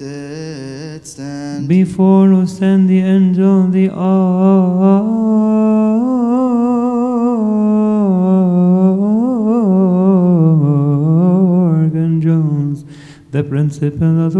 stand. Before us stand the angel, the archangels, principal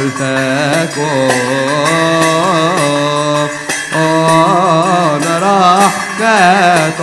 فلتكن رحمتك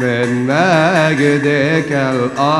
من مجدك الأقدم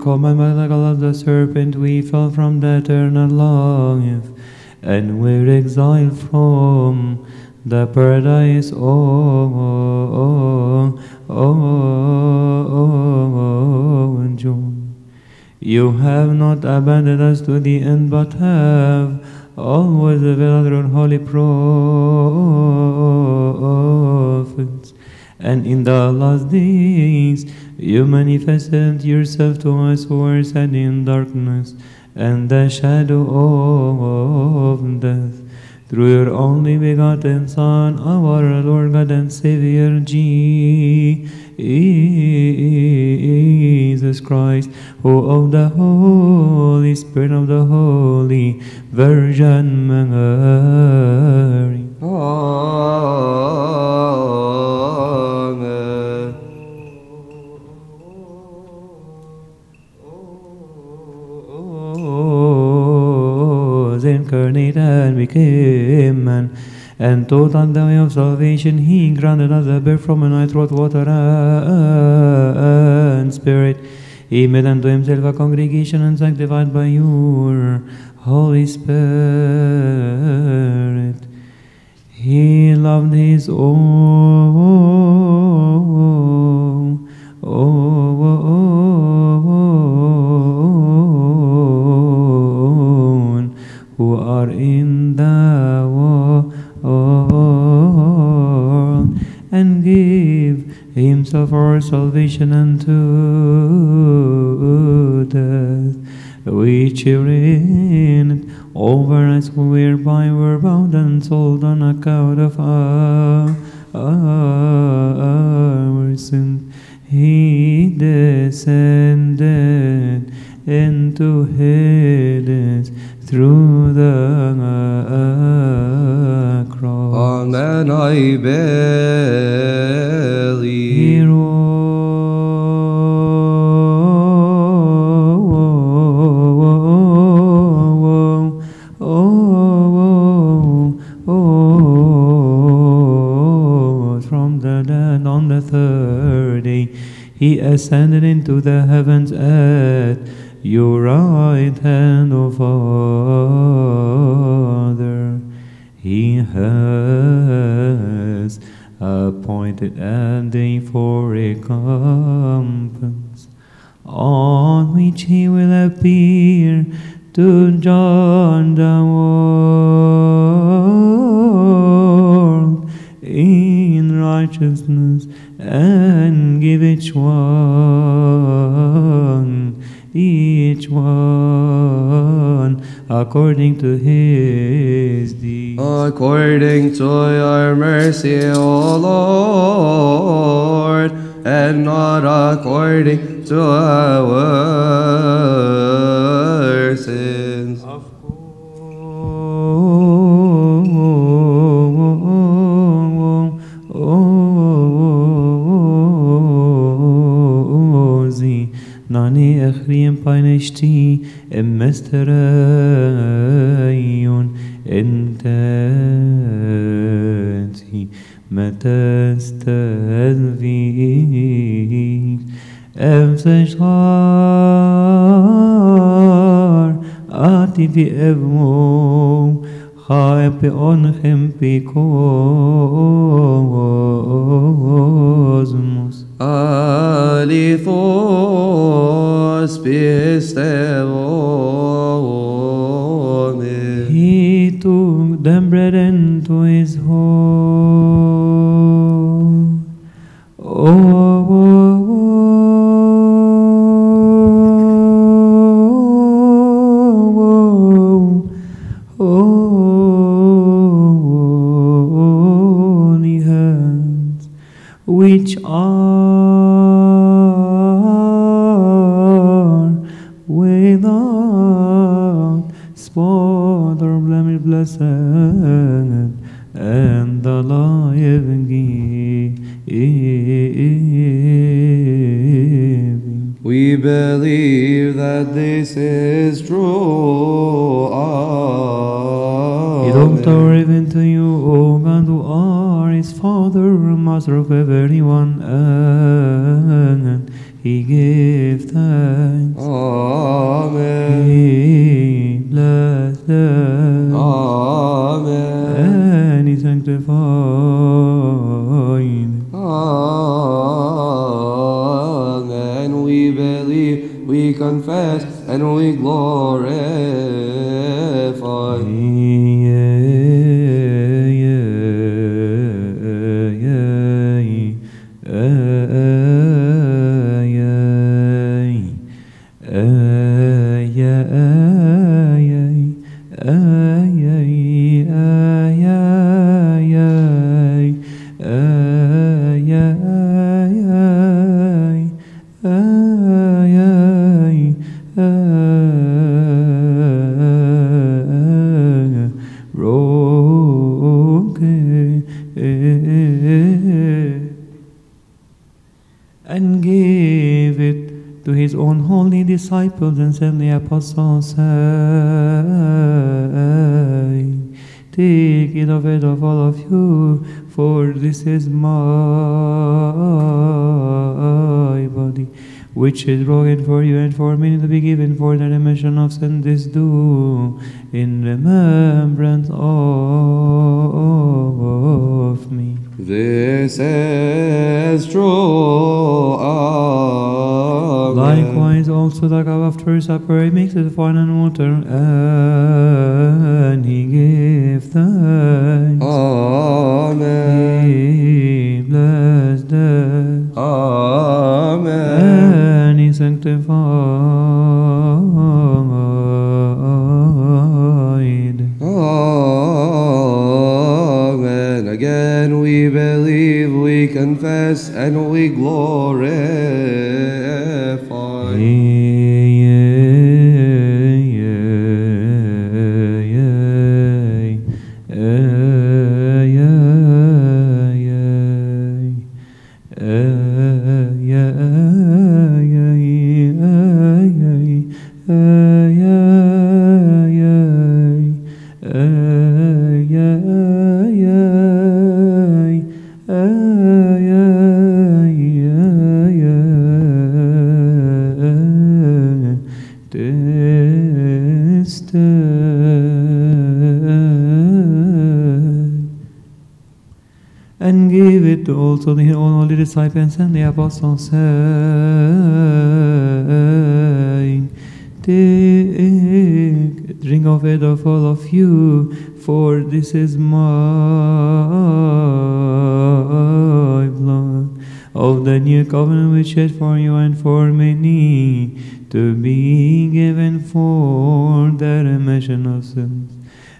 disobeyed your commandment like all of the serpent, we fell from the eternal life and were exiled from the paradise. Oh, oh, oh, oh, joy. You have not abandoned us to the end, but have always availed your holy prophets. And in the last days, you manifested yourself to us who are sad in darkness and the shadow of death. Through your only begotten Son, our Lord God and Savior, Jesus Christ, who of the Holy Spirit of the Holy Virgin Mary. Amen. Incarnate and became man, and taught us the way of salvation. He granted us a birth from a night through water and spirit. He made unto himself a congregation and sanctified by your Holy Spirit. He loved his own, own are in the world and gave himself for salvation unto death, which he reigned over us whereby we're bound and sold on account of our, our sins. He descended into Hades through the cross. Amen, I believe. Ascended into the heavens at your right hand, O Father. He has appointed a day for recompense, on which he will appear to judge the world in righteousness and each one, each one according to his deeds. According to your mercy, O Lord, and not according to our sins. punished مسترين انت متى استهزيت أمس شعار أعطي أبوم خائب أنخم بكوزموس أليفون spijeste voj. Take it of it of all of you, for this is my body, which is broken for you and for me to be given for the remission of sin. This do in remembrance of me. This is true. Amen. Likewise, also the cup after supper, he makes it wine and water, and he gave thanks. Amen. He blessed it, Amen. and he sanctified. And disciples and the apostles, saying, Take, drink of it of all of you, for this is my blood of the new covenant which is for you and for many, to be given for the remission of sins.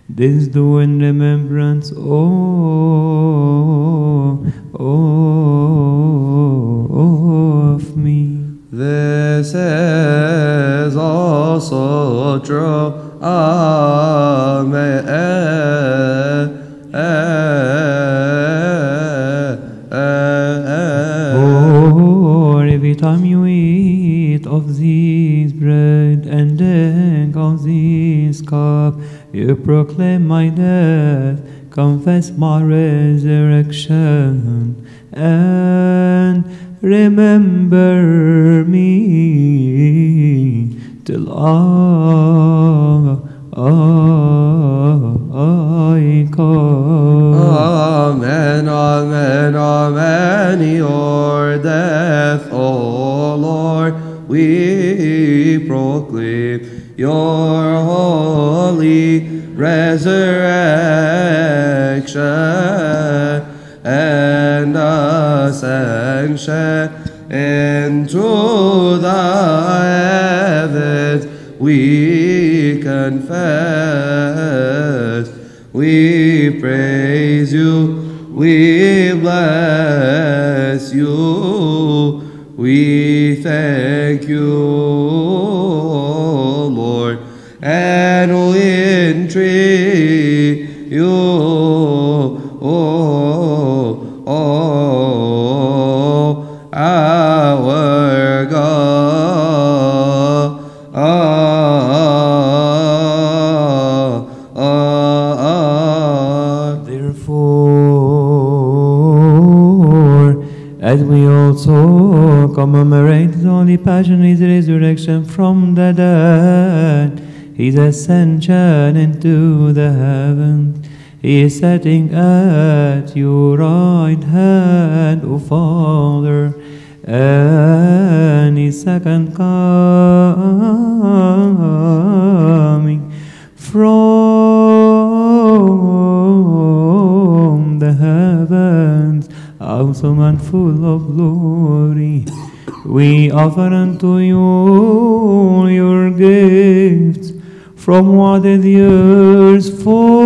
This do in remembrance of, of me. This is also true. Amen. For every time you eat of this bread and drink of this cup, you proclaim my death, confess my resurrection, and remember me till I, I come. His ascension into the heavens, he is sitting at your right hand, O Father, and his second coming from the heavens, awesome and full of glory. We offer unto you your gifts from what yours for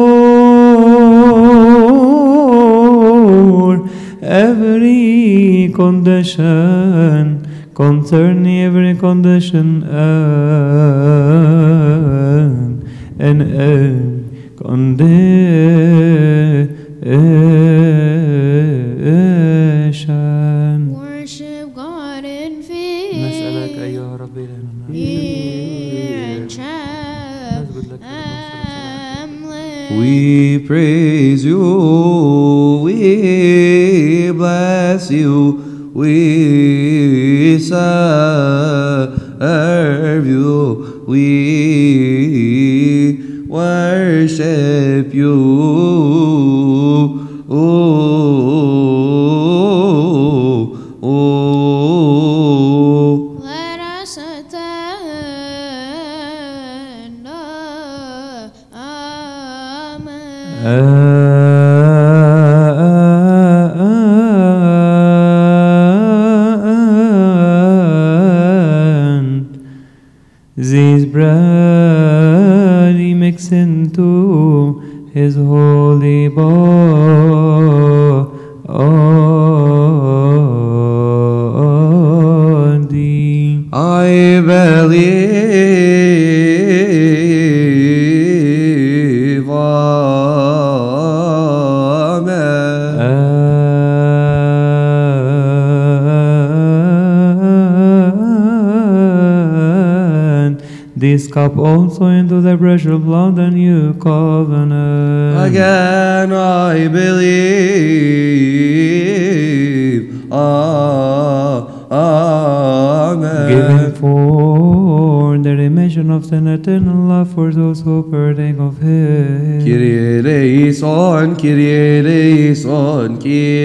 every condition concerning every condition and and every condition praise you, we bless you, we serve you, we worship you. Also into the precious blood and new covenant. Again I believe. Ah, Amen. Given for the remission of sin, eternal love for those who partake of Him. Kyrie eleison, Kyrie eleison, Kyrie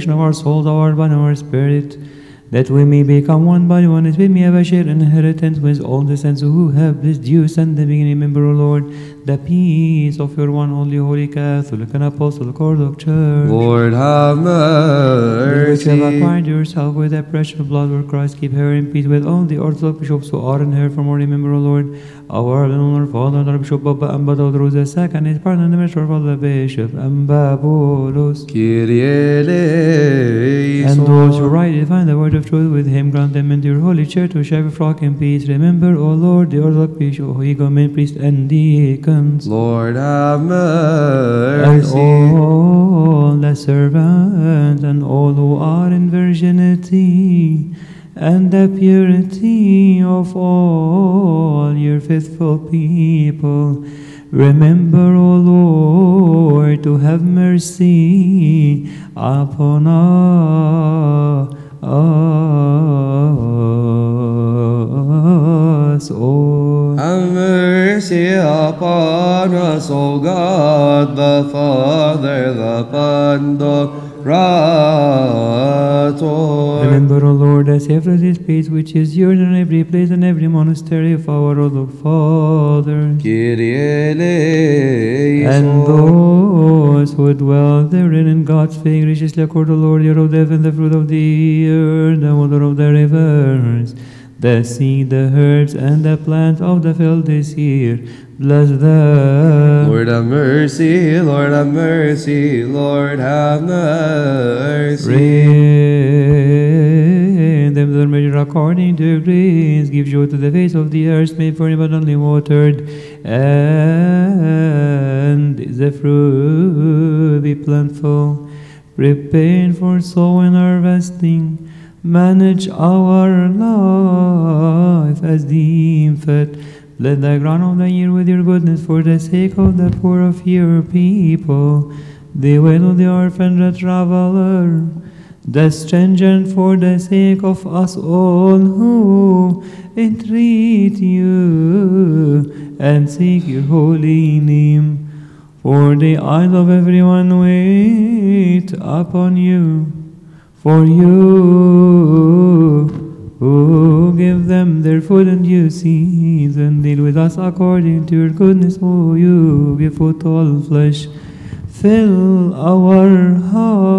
perfection of our souls, our body, and our spirit, that we may become one body, one as we may have a share inheritance with all the saints who have blessed you, and the beginning, remember, O Lord, the peace of your one only holy Catholic and Apostolic Orthodox Church. Lord have Which you have mercy. acquired yourself with the precious blood of Christ, keep her in peace with all the Orthodox bishops who are in her from all remember, O Lord, our and our Father, and our Bishop Baba and Tawadros the second, his partner, and the minister of the Bishop, and. Kyrie And those who rightly find the word of truth with him, grant them into your holy church to share flock in peace. Remember, O Lord, the Orthodox bishop, Hegumen, priest, and deacons. Lord have And mercy. all the servants and all who are in virginity and the purity of all your faithful people. Remember, O Lord, to have mercy upon us all. Have mercy upon us, O God, the Father, the Pantocrator. Remember, O Lord, safety of this place which is yours in every place and every monastery of our Orthodox fathers. Kyrie eleison. And those who dwell therein in God's faith graciously accord the Lord your of heaven, the fruit of the earth, the water of the rivers, the seed, the herbs, and the plants of the field this year. Bless them. Lord have mercy, Lord have mercy, Lord have mercy. Rain them their measure according to grace. Give joy to the face of the earth, made for abundantly watered, and the fruit be plentiful. Prepare for sowing and harvesting. Manage our life as deem fit. Let the ground of the year with your goodness for the sake of the poor of your people, the widow, the orphan, the traveler, the stranger, for the sake of us all who entreat you and seek your holy name. For the eyes of everyone wait upon you, for you who give them their food in due season. Deal with us according to your goodness, O you give food to all flesh. Fill our hearts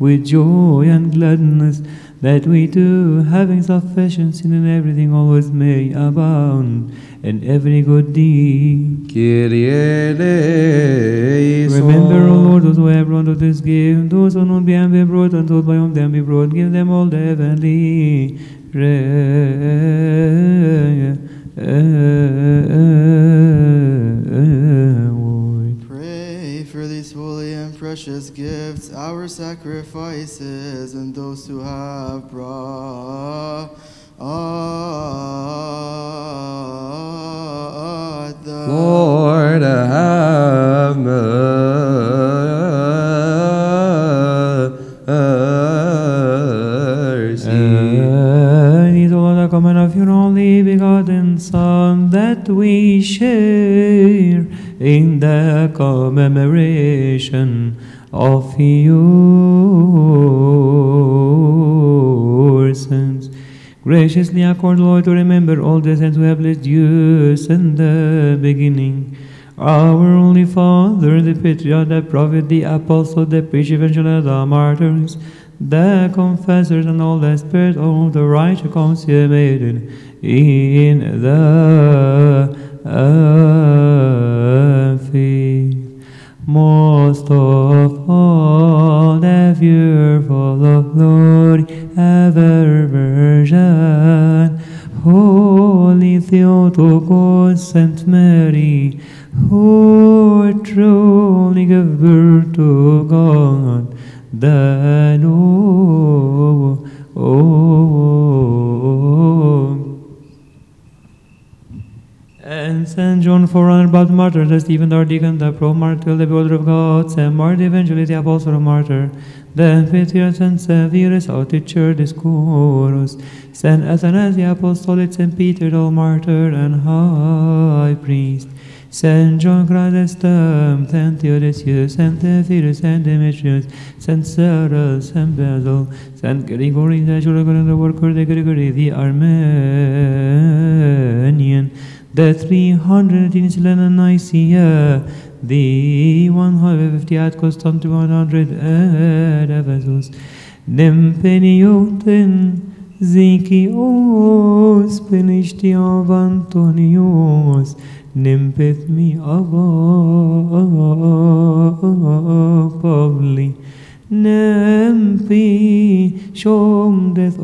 with joy and gladness, that we too, having sufficiency in everything, always may abound in every good deed. Remember, O Lord, those who have brought to this gift, those who not be and be brought, and those by whom have been brought, give them all the heavenly reward. Precious gifts, our sacrifices, and those who have brought them. Lord, have mercy. And it all the common of your only begotten Son, that we share in the commemoration of your sins. Graciously accord, Lord, to remember all the saints who have blessed you in the beginning. Our only Father, the Patriarch, the Prophet, the Apostle, the Preacher, Evangelist, the Martyrs, the Confessors, and all the Spirit of the righteous consummated in the faith. Most of all, the fearful of glory, ever Virgin, Holy Theotokos, Saint Mary, who truly give birth to God, the Lord. And Saint John, forerunner, but martyr, the Stephen, the deacon, the pro-martyr, the beholder of God, Saint Mark, the evangelist, the apostle, martyr, the patriarch, Saint Severus, our teacher, Dioscorus, Saint Athanasius, the apostolate, Saint Peter, the martyr and high priest, Saint John Chrysostom, Saint Theodosius, Saint Theophilus, Saint Demetrius, Saint Cyril, Saint Basil, Saint Gregory, the Julian and the worker, the Gregory, the Armenian, the 318 in Nicaea, the 150 at Constantinople, 100 at Ephesus, Nempenioten, Zikios, Penishtiov Antonios, Nimpeth me Pavli, Nempi, Shom death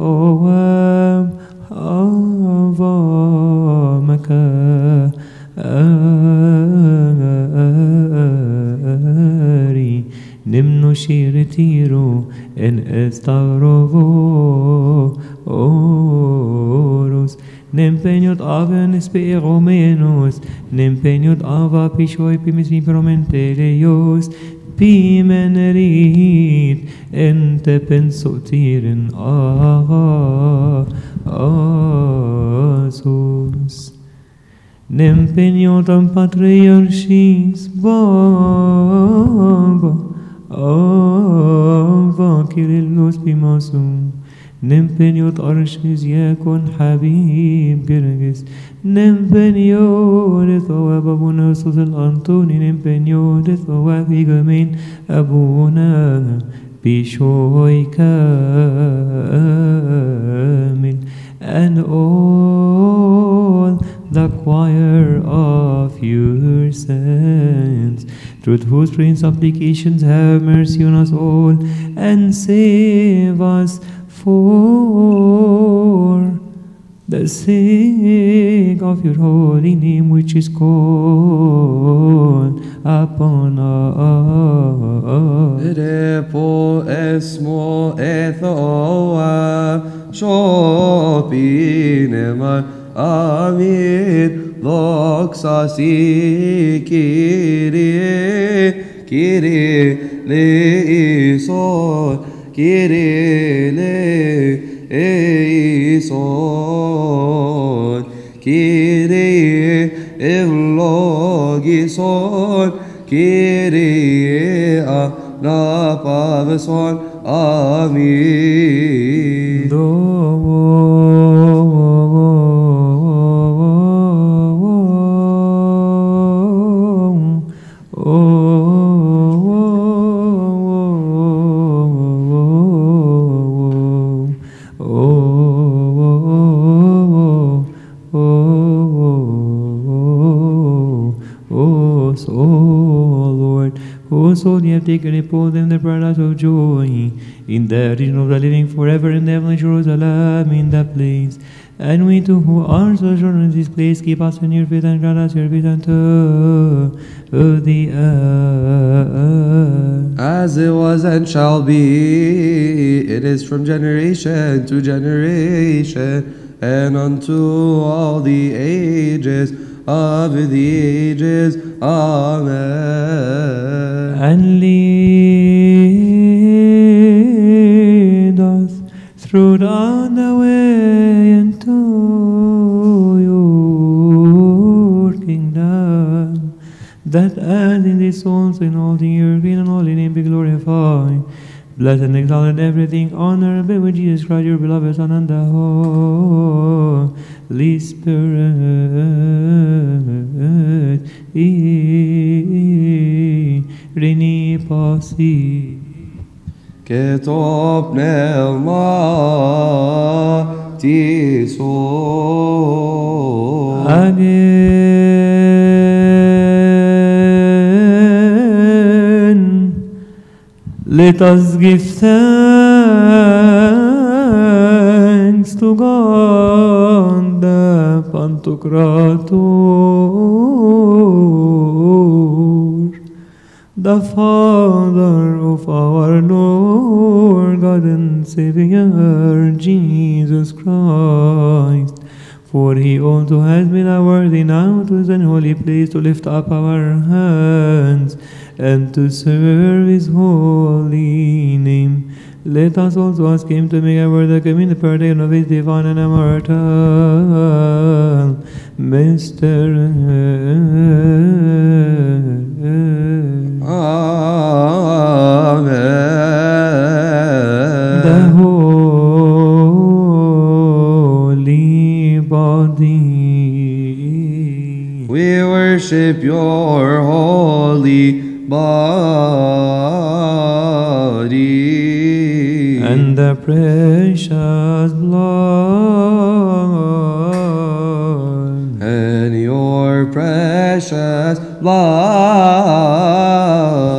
أعظامك آري نمنو شير تيرو إن استغربو أوروس. Nempeniot avenes per omenos, nempeniot ava pishoi pimis mi promentele ios, pimen erit ente pensotiren asus. Nem peniotam patreior shis baba ava kirillus pimosum. Nempeniot arshis yakun habib girgis, Nempeniot ethawab abuna suzal antoni, Nempeniot ethawab igamin abuna bishoy kamil, and all the choir of your saints, through whose praying supplications have mercy on us all, and save us for the sake of your holy name, which is called upon us. Repo esmo ethoa shopineman amin doxa si kyrie kyrie leison kyrie leison kyrie eulogison kyrie anapavson amin. Also, in the region of the living forever in the heavenly Jerusalem, in that place And we too who are sojourners in this place, keep us in your faith and grant us your peace unto the earth. As it was and shall be, it is from generation to generation, and unto all the ages of the ages. Amen. and lead Through on the way into your kingdom, that as in this also in all things your in and holy name be glorified. Blessed and exalted everything, honor be with Jesus Christ, your beloved Son, and the Holy Spirit. Rini Pasi Και το πνεύμα της όρ. Again, let us give thanks to God, the Pantocrator, the Father of our Lord God and Savior Jesus Christ. For he also has been worthy now to his holy place to lift up our hands and to serve his holy name. Let us also ask him to make our the coming partaker of his divine and immortal mystery. The holy body. We worship your holy body. and the precious blood and your precious.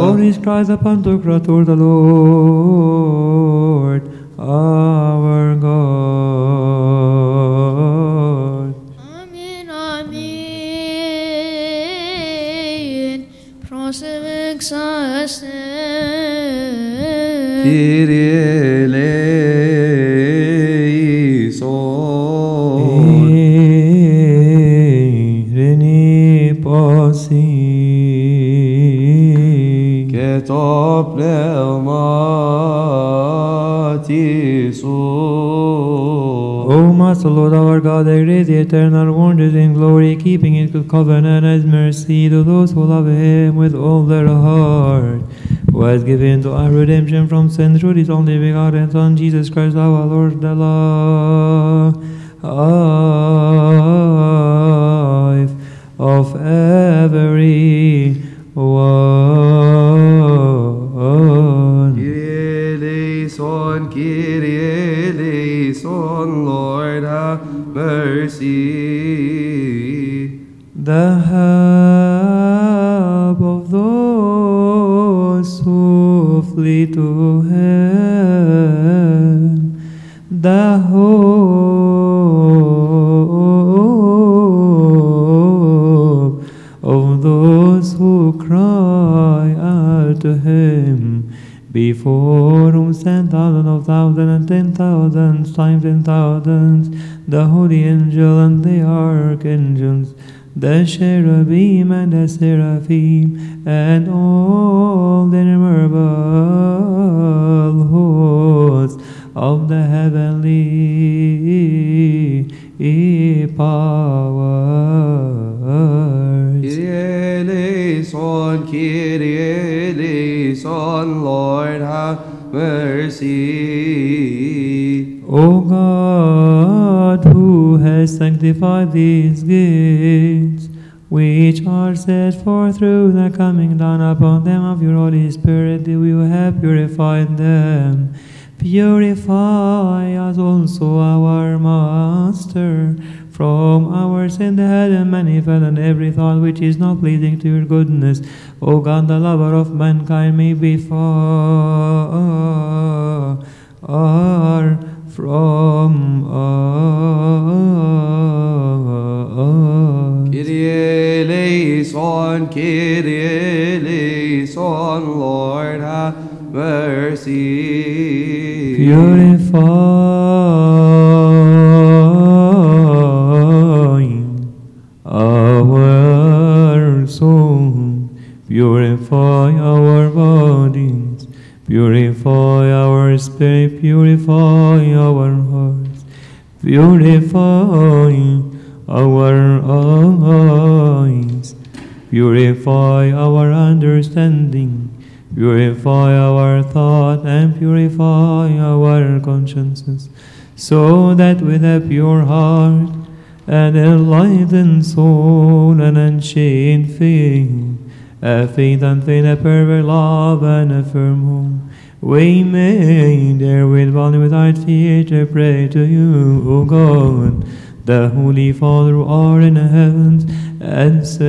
For his Christ the Pantocrator the Lord our God. Amen, Amen. Prosem exaste. Kyrie O Master Lord our God, I raise the eternal wonders in glory, keeping in good covenant as mercy to those who love Him with all their heart, who has given to our redemption from sin through His only begotten Son, Jesus Christ our Lord, the life of every one. Kyrie eleison, Kyrie eleison, Lord have mercy. the help of those who flee to him, the hope before whom stand thousands of thousands and ten thousands times ten thousands, the holy angel and the archangels, the cherubim and the seraphim, and all the innumerable hosts of the heavenly powers. Kyrie eleison, Lord mercy. O God, who has sanctified these gifts, which are set forth through the coming down upon them of your Holy Spirit, till you have purified them. Purify us also, our Master, from our sin, the head and manifold and every thought which is not pleasing to your goodness. O God, the lover of mankind, may be far from us. Kyrie eleison, Kyrie eleison, Lord, have mercy. Purify purify our hearts, purify our eyes, purify our understanding, purify our thought, and purify our consciences, so that with a pure heart and enlightened soul and unchained faith, a faith faith, a perfect love and a firm hope, we may therewith boldly without fear to pray to you, O God, the Holy Father who art in the heavens, and sing,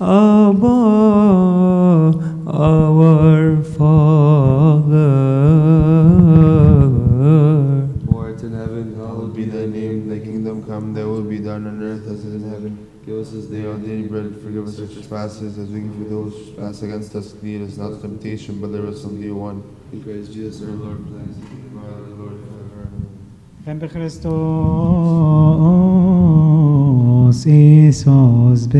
Abba, our Father. Us this Day day our our daily bread, forgive us our trespasses, as we forgive those who trespass against us. Lead us not to temptation, but deliver us from the evil one. In Christ Jesus our Lord, for thine is the kingdom, power, and the glory forever. Vem be Christos Isos be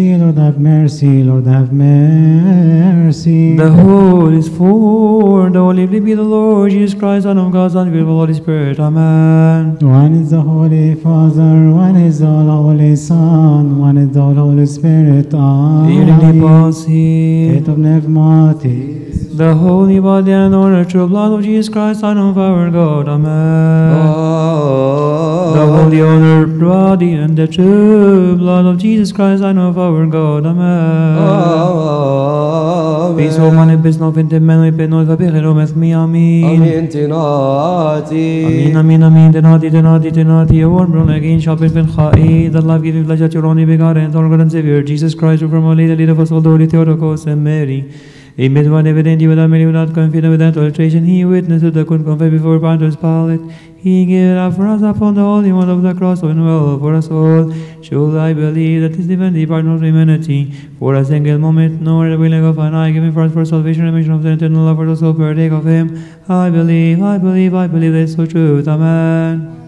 mercy, Lord have mercy, Lord have mercy. The whole is for the holy be the Lord Jesus Christ, Son of God, Son of the Holy Spirit. Amen. One is the Holy Father, one is the Holy Son, one is the Holy Spirit. Amen. Pasi, Gate of Pneumatiso the holy body and honor true blood of Jesus Christ, Son of our God. Amen. Oh. The holy honor body and the true blood of Jesus Christ, Son of our God. Amen. Oh, peace, O man, peace, no finte, men, we pay no vabiche, no meth me, amen. Amin tinati. Amen, amen, amen. Tenati, tenati, tenati. A warm brown again, sharpened ben chai. The life-giving flesh at your only begotten, our God and Savior, Jesus Christ, who from our Lady, lead of us all, the Holy Theotokos and Mary. A made one evident, he without many, without confidence, without alteration. He witnessed to the could confess before Pontius Pilate. He gave it up for us upon the holy one of the cross, and well for us all. Should I believe that this divinity pardon of humanity, for a single moment, nor the willing of an eye, given for us for salvation, remission of the eternal love for us all, partake of him. I believe, I believe, I believe this so truth. Amen,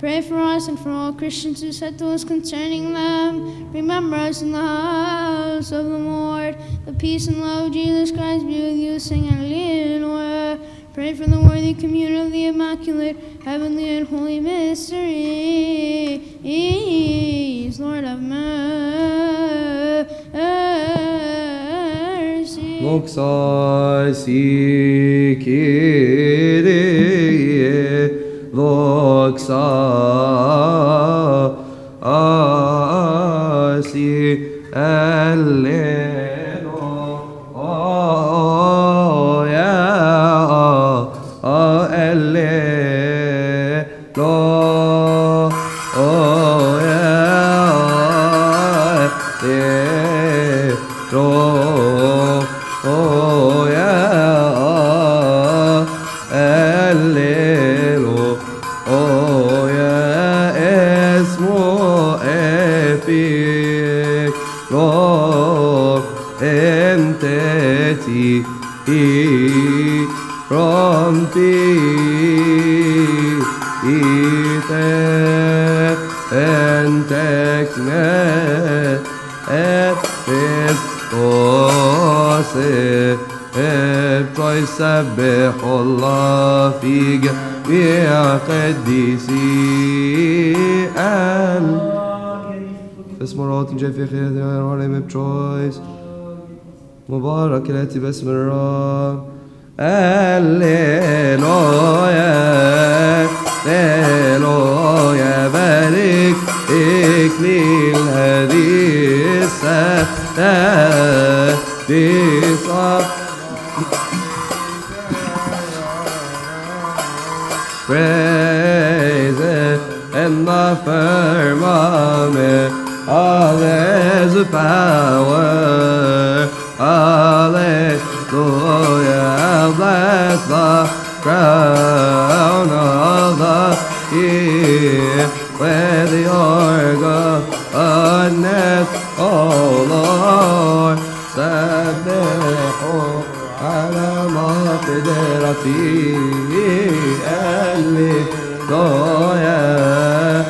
Pray for us and for all Christians who said to us concerning them. Remember us in the house of the Lord. The peace and love of Jesus Christ be with you. Sing Hallelujah. Pray for the worthy communion of the Immaculate, Heavenly, and Holy Mysteries. Lord have mercy. Moxa doxa asi ele بيتك أن تكنى أفسطس ابقى يسبح الله في جميع قديسي قلب باسم الرب جاي في خير choice مبارك الاتي باسم الرب هللويا هللويا بارك اكليل هذه السنة بصف Praise it in the firmament. All is power. Hallelujah. Bless the crown of the year with your goodness, oh Lord. سبحوا على مقدرتي اللي ضايع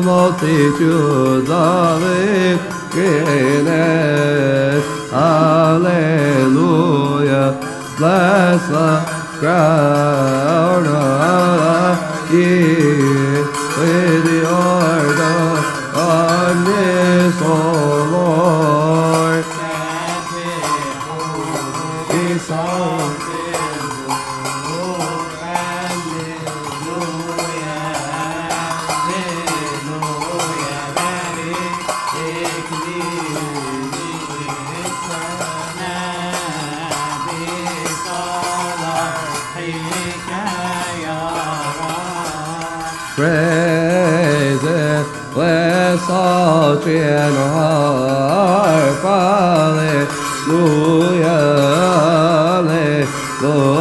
the multitude of greatness. Hallelujah. Bless the crown of the with your goodness, O Lord. And harp, hallelujah, hallelujah,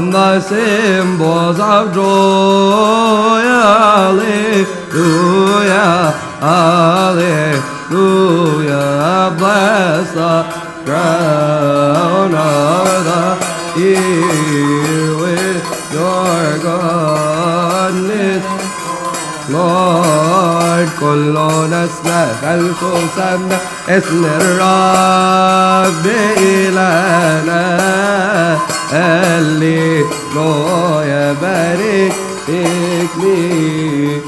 on the symbols of joy. Hallelujah, hallelujah. Bless the crown of the year with your goodness. Lord كلنا نسبح سمع اسم الرب إلهنا قال لي لويا بارك فيك لي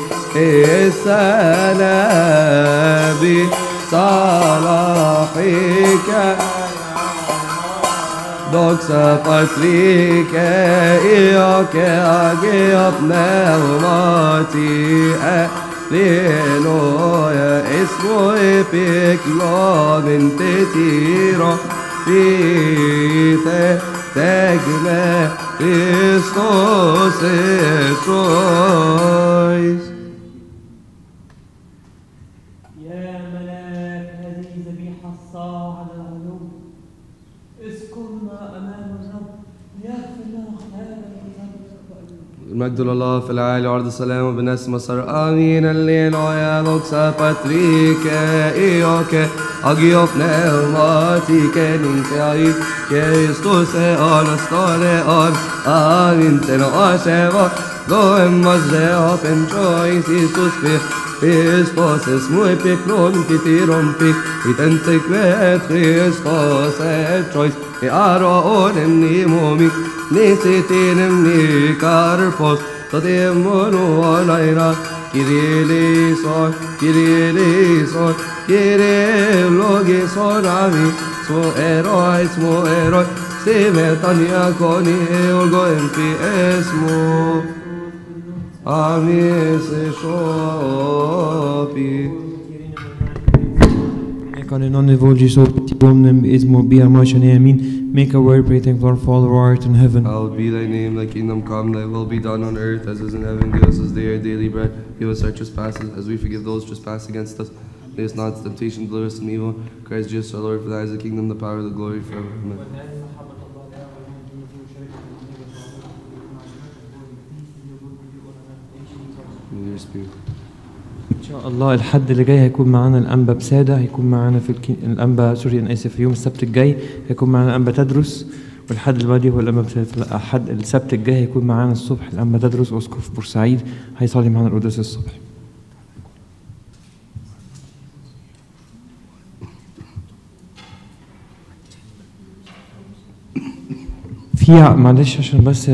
السلام صلاحك دوك سفاتريك إياك أجيب نوماتي ليلو يا اسمو إبيك لو من تتيرو في تيرو Tegle Christos Etrois. مجد الله في العالي عرض السلام وبناس مصر امين الليل يا لوكسا باتريكا ايوكا اجيو بنوماتي كانين تعيد كيستوس اون استوري اون امين تنو اشيبا دو ام مزي اوفن جوي سيستوس في كيستوس اسمو بيكرون في تيرون في ايدنتك بيت كيستوس اتشويس اي ارو اون اني مومي Nisitinim nikarpos Tadimunu alayra Kirili soy, kirili soy Kirilogi sorami Smo eroi, smo eroi Sivetania koni eolgo empi esmo Ami se shopi Care non ne volgi sorti omnem ezmo bia mașa neamin Make a word thank Lord Father art in heaven. Hallowed be thy name, thy kingdom come, thy will be done on earth as is in heaven. Give us this day our daily bread. Give us our trespasses as we forgive those trespass against us. Lead us not temptation, deliver us from evil. Christ Jesus our Lord, for thine is the kingdom, the power, the glory forever. Amen. Your spirit. إن شاء الله الحد اللي جاي هيكون معانا الأنبا بسادة هيكون معانا في الكي... الأنبا سوري أنا آسف يوم السبت الجاي هيكون معانا الأنبا تدرس والحد اللي بعديه هو الأنبا بسادة. لا، الحد السبت الجاي هيكون معانا الصبح الأنبا تدرس اسقف بورسعيد هيصلي معانا القداس الصبح في معلش عشان بس